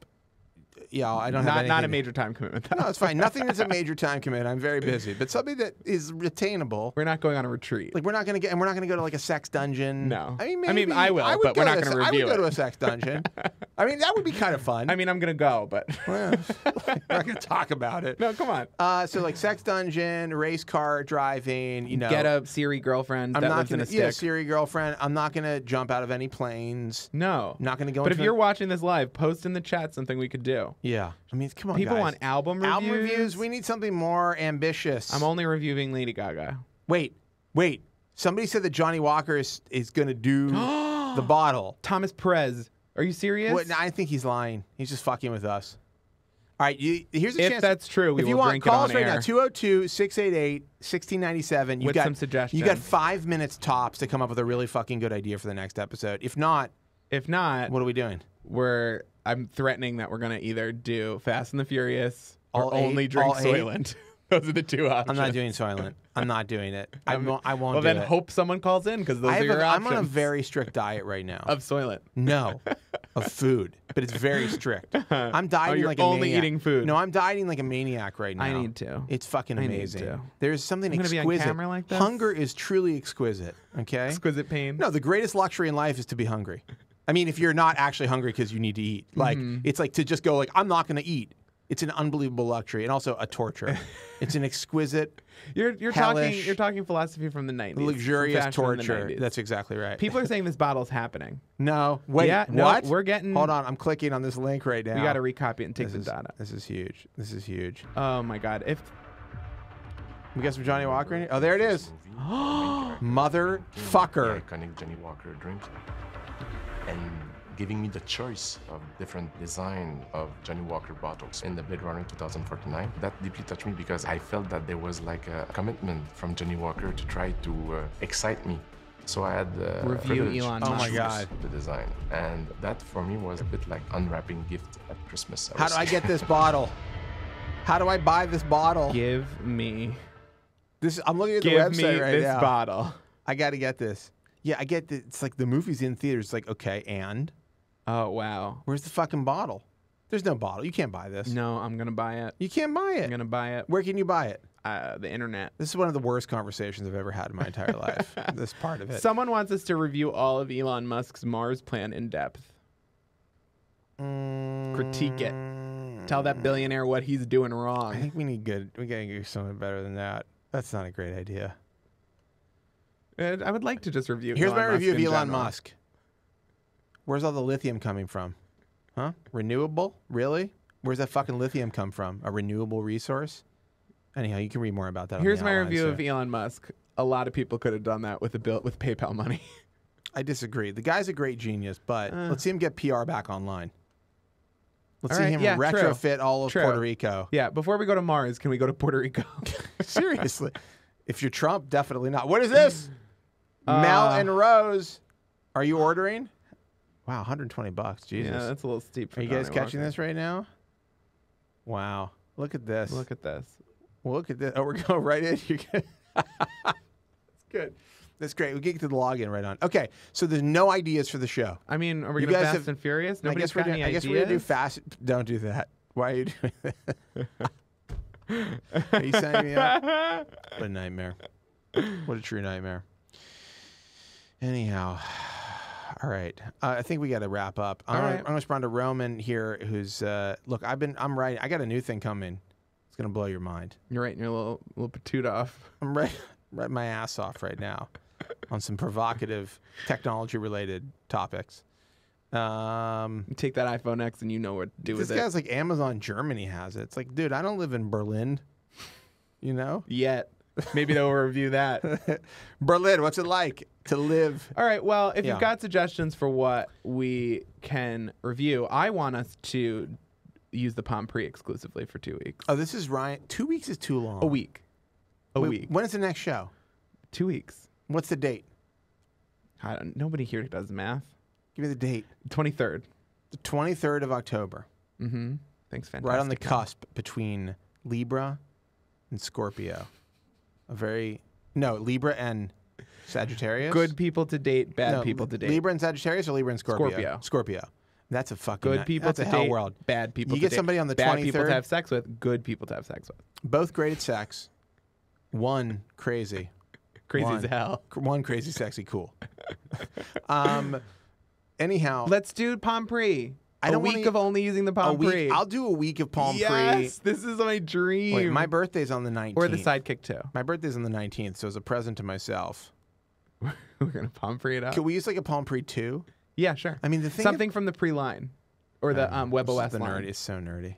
Yeah, I don't have not not a anything- major time commitment. No, it's fine. Nothing that's a *laughs* major time commitment. I'm very busy, but something that is retainable. We're not going on a retreat. Like we're not gonna get, and we're not gonna go to like a sex dungeon. No. I mean, I mean, maybe- I will, would but we're to not a gonna se- review I would go it. to a sex dungeon. *laughs* I mean, that would be kind of fun. I mean, I'm gonna go, but *laughs* Well, we're not gonna talk about it. no, come on. Uh, so like sex dungeon, race car driving. You know, Get a Siri girlfriend I'm that not lives gonna in a yeah, stick. Siri girlfriend. I'm not gonna jump out of any planes. no, I'm not gonna go. But if into you're watching this live, post in the chat something we could do. Yeah, I mean, come on, People guys. want album reviews. album reviews. We need something more ambitious. I'm only reviewing Lady Gaga. Wait, wait. Somebody said that Johnnie Walker is, is going to do *gasps* the bottle. Thomas Perez. Are you serious? What, I think he's lying. He's just fucking with us. All right, you, here's a If chance. that's true, we if you will want, call us right air. now 202 688 1697. You With got some suggestions. You got five minutes tops to come up with a really fucking good idea for the next episode. If not, If not, what are we doing? We're I'm threatening that we're gonna either do Fast and the Furious or All eight? only drink? Soylent. *laughs* Those are the two options. I'm not doing Soylent. I'm not doing it. I um, won't. I won't Well, then it. hope someone calls in because those I are your a, I'm on a very strict diet right now. of Soylent. No, *laughs* of food, but it's very strict. *laughs* Oh, I'm dieting Oh, like a only maniac. eating food. No, I'm dieting like a maniac right now. I need to. It's fucking I need amazing. to. There's something I'm gonna be on exquisite. camera like this? Hunger is truly exquisite. Okay. Exquisite pain. No, the greatest luxury in life is to be hungry. I mean, if you're not actually hungry because you need to eat, like Mm-hmm. it's like to just go like I'm not going to eat. It's an unbelievable luxury and also a torture. *laughs* it's an exquisite, You're you're talking you're talking philosophy from the 90s. luxurious fashion in the torture. 90s. That's exactly right. People are saying this battle's happening. no, wait, Yeah, no, what? we're getting- Hold on, I'm clicking on this link right now. We got to recopy it and take this the is, data. This is huge. This is huge. Oh my god. If We got some Johnnie Walker in here. Oh, there it is. *gasps* Motherfucker. The iconic Johnnie Walker drink, and giving me the choice of different design of Johnnie Walker bottles in the Blade Runner 2049. That deeply touched me because I felt that there was like a commitment from Johnnie Walker to try to uh, excite me. So I had the Review Elon to Oh my God. the design, and that for me was a bit like unwrapping gift at Christmas. How do I get this *laughs* bottle? How do I buy this bottle? give me This I'm looking at the website right now. give website me right this bottle. I got to get this. Yeah, I get that. It's like the movie's in theaters. It's like, okay, and Oh wow. where's the fucking bottle? There's no bottle. You can't buy this. No, I'm gonna buy it. You can't buy it. I'm it. gonna buy it. Where can you buy it? Uh, the internet. This is one of the worst conversations I've ever had in my entire life. *laughs* This part of it. Someone wants us to review all of Elon Musk's Mars plan in depth. Critique it. Tell that billionaire what he's doing wrong. I wrong. think we need good. We gotta do something better than that. That's not a great idea. And I would like to just review. Here's Elon my review Musk of Elon general. Musk. Where's all the lithium coming from? Huh? Renewable? Really? Where's that fucking lithium come from? A renewable resource? Anyhow, you can read more about that. on Here's my outline, review so- of Elon Musk. A lot of people could have done that with a bill with PayPal money. *laughs* I disagree. The guy's a great genius, but Uh. let's see him get PR back online. Let's see right, him yeah, true. retrofit all of True. Puerto Rico. yeah. Before we go to Mars, can we go to Puerto Rico? *laughs* Seriously. if you're Trump, definitely not. What is this? *laughs* Mel Uh, and Rose. Are you ordering? Wow, 120 bucks. Jesus. Yeah, that's a little steep. For Are you guys Johnny catching Walker. this right now? Wow. Look at this. Look at this. Look at this. Oh, we're *laughs* going right in. You're good. That's good. That's great. We get to the login right on. Okay, so there's no ideas for the show. I mean, are we You gonna guys Fast have- and Furious? I Nobody's guess we're got doing, any I guess we're gonna do ideas? fast. Don't do that. Why are you doing that? *laughs* are you signing me up? *laughs* What a nightmare. What a true nightmare. Anyhow, *sighs* all right. Uh, I think we got to wrap up. I'm All gonna, right. I'm gonna respond to Roman here, who's uh, look. I've been. I'm right. I got a new thing coming. It's gonna blow your mind. You're right. You're a little little patoot off. I'm right, *laughs* right my ass off right now on some provocative technology related topics. Um, You take that iPhone X and you know what to do with it. This guy's like Amazon Germany has it. It's like, dude, I don't live in Berlin. You know, Yet, maybe they'll review that. *laughs* Berlin. What's it like to live? All right. Well, if Yeah. you've got suggestions for what we can review, I want us to use the Palm Pre exclusively for two weeks. Oh, this is Ryan. Two weeks is too long. A week. A Wait, week. When is the next show? Two weeks. What's the date? I don't, nobody here does math. Give me the date. Twenty third. The 23rd of October. Mm-hmm. Thanks, fantastic. Right on the cusp between Libra and Scorpio. A very no Libra and Sagittarius. Good people to date, bad No, people to date. Libra and Sagittarius or Libra and Scorpio? Scorpio. Scorpio. That's a fucking Good people That's to a hell date, world. bad people You to get date, somebody on the bad people third. to have sex with, good people to have sex with. Both great at sex. One crazy. Crazy One- as hell. One crazy, sexy, cool. *laughs* um. Anyhow, Let's do Palm Pre. I a don't week wanna- of only using the Palm week. I'll do a week of Palm yes, this is my dream. Wait, my birthday's on the nineteenth. or the sidekick too. My birthday's on the nineteenth, so as a present to myself. *laughs* We're gonna Palm Pre it up. Can we use like a Palm Pre two? Yeah, sure. I mean, the thing. Something from the pre-line or the um, is WebOS the line. nerdy. It's so nerdy.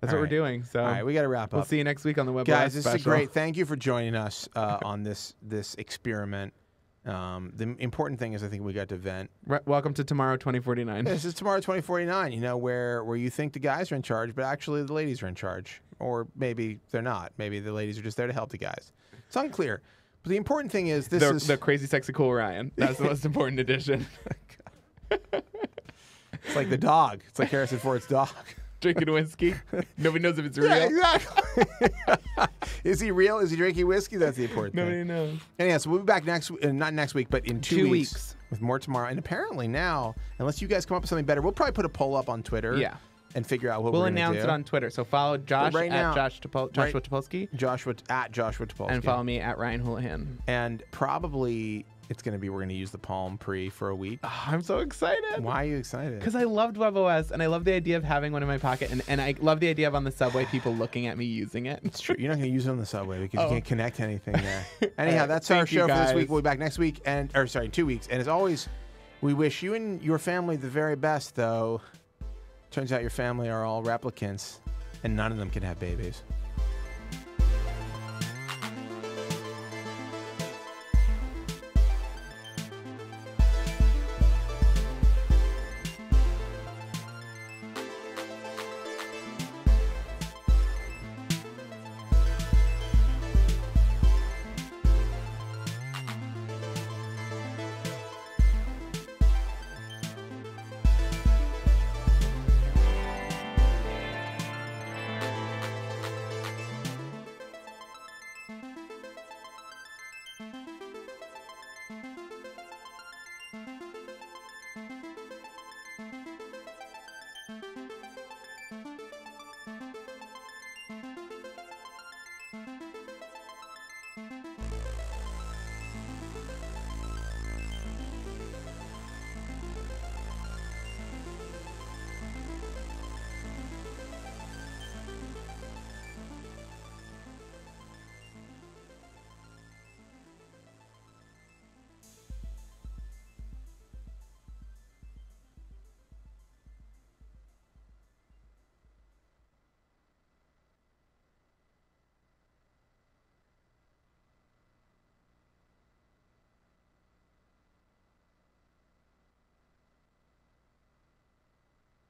That's All what right. we're doing. So All right, we got to wrap up. we'll see you next week on the WebOS Guys, this special. is great. Thank you for joining us uh, *laughs* on this this experiment. Um, the important thing is, I think we got to vent. Re- Welcome to tomorrow 2049. This is tomorrow 2049. You know where where you think the guys are in charge, but actually the ladies are in charge, or maybe they're not. Maybe the ladies are just there to help the guys. It's unclear. But the important thing is this the, is the crazy, sexy, cool Ryan. That's the most *laughs* important addition. *laughs* it's like the dog. It's like Harrison Ford's dog. *laughs* Drinking whiskey. Nobody knows if it's *laughs* real. Yeah, exactly. *laughs* is he real? Is he drinking whiskey? That's the important thing. Nobody thing. knows. Anyhow, so we'll be back next, uh, not next week, but in two, Two weeks, weeks. with more tomorrow. And apparently now, unless you guys come up with something better, we'll probably put a poll up on Twitter. Yeah. And figure out what We'll we're gonna announce do. it on Twitter. So follow Josh right at now- Josh Topol- Joshua Topolsky Joshua at Joshua Topolsky. and follow me at Ryan Houlihan. And probably it's going to be we're going to use the Palm Pre for a week. Oh, I'm so excited. Why are you excited? Because I loved WebOS and I love the idea of having one in my pocket and, and I love the idea of on the subway people looking at me using it. It's true. You're not going to use it on the subway because Oh. you can't connect anything there. *laughs* Anyhow, that's our show for this week. We'll be back next week, and or sorry, two weeks. And as always, we wish you and your family the very best. Though, turns out your family are all replicants, and none of them can have babies.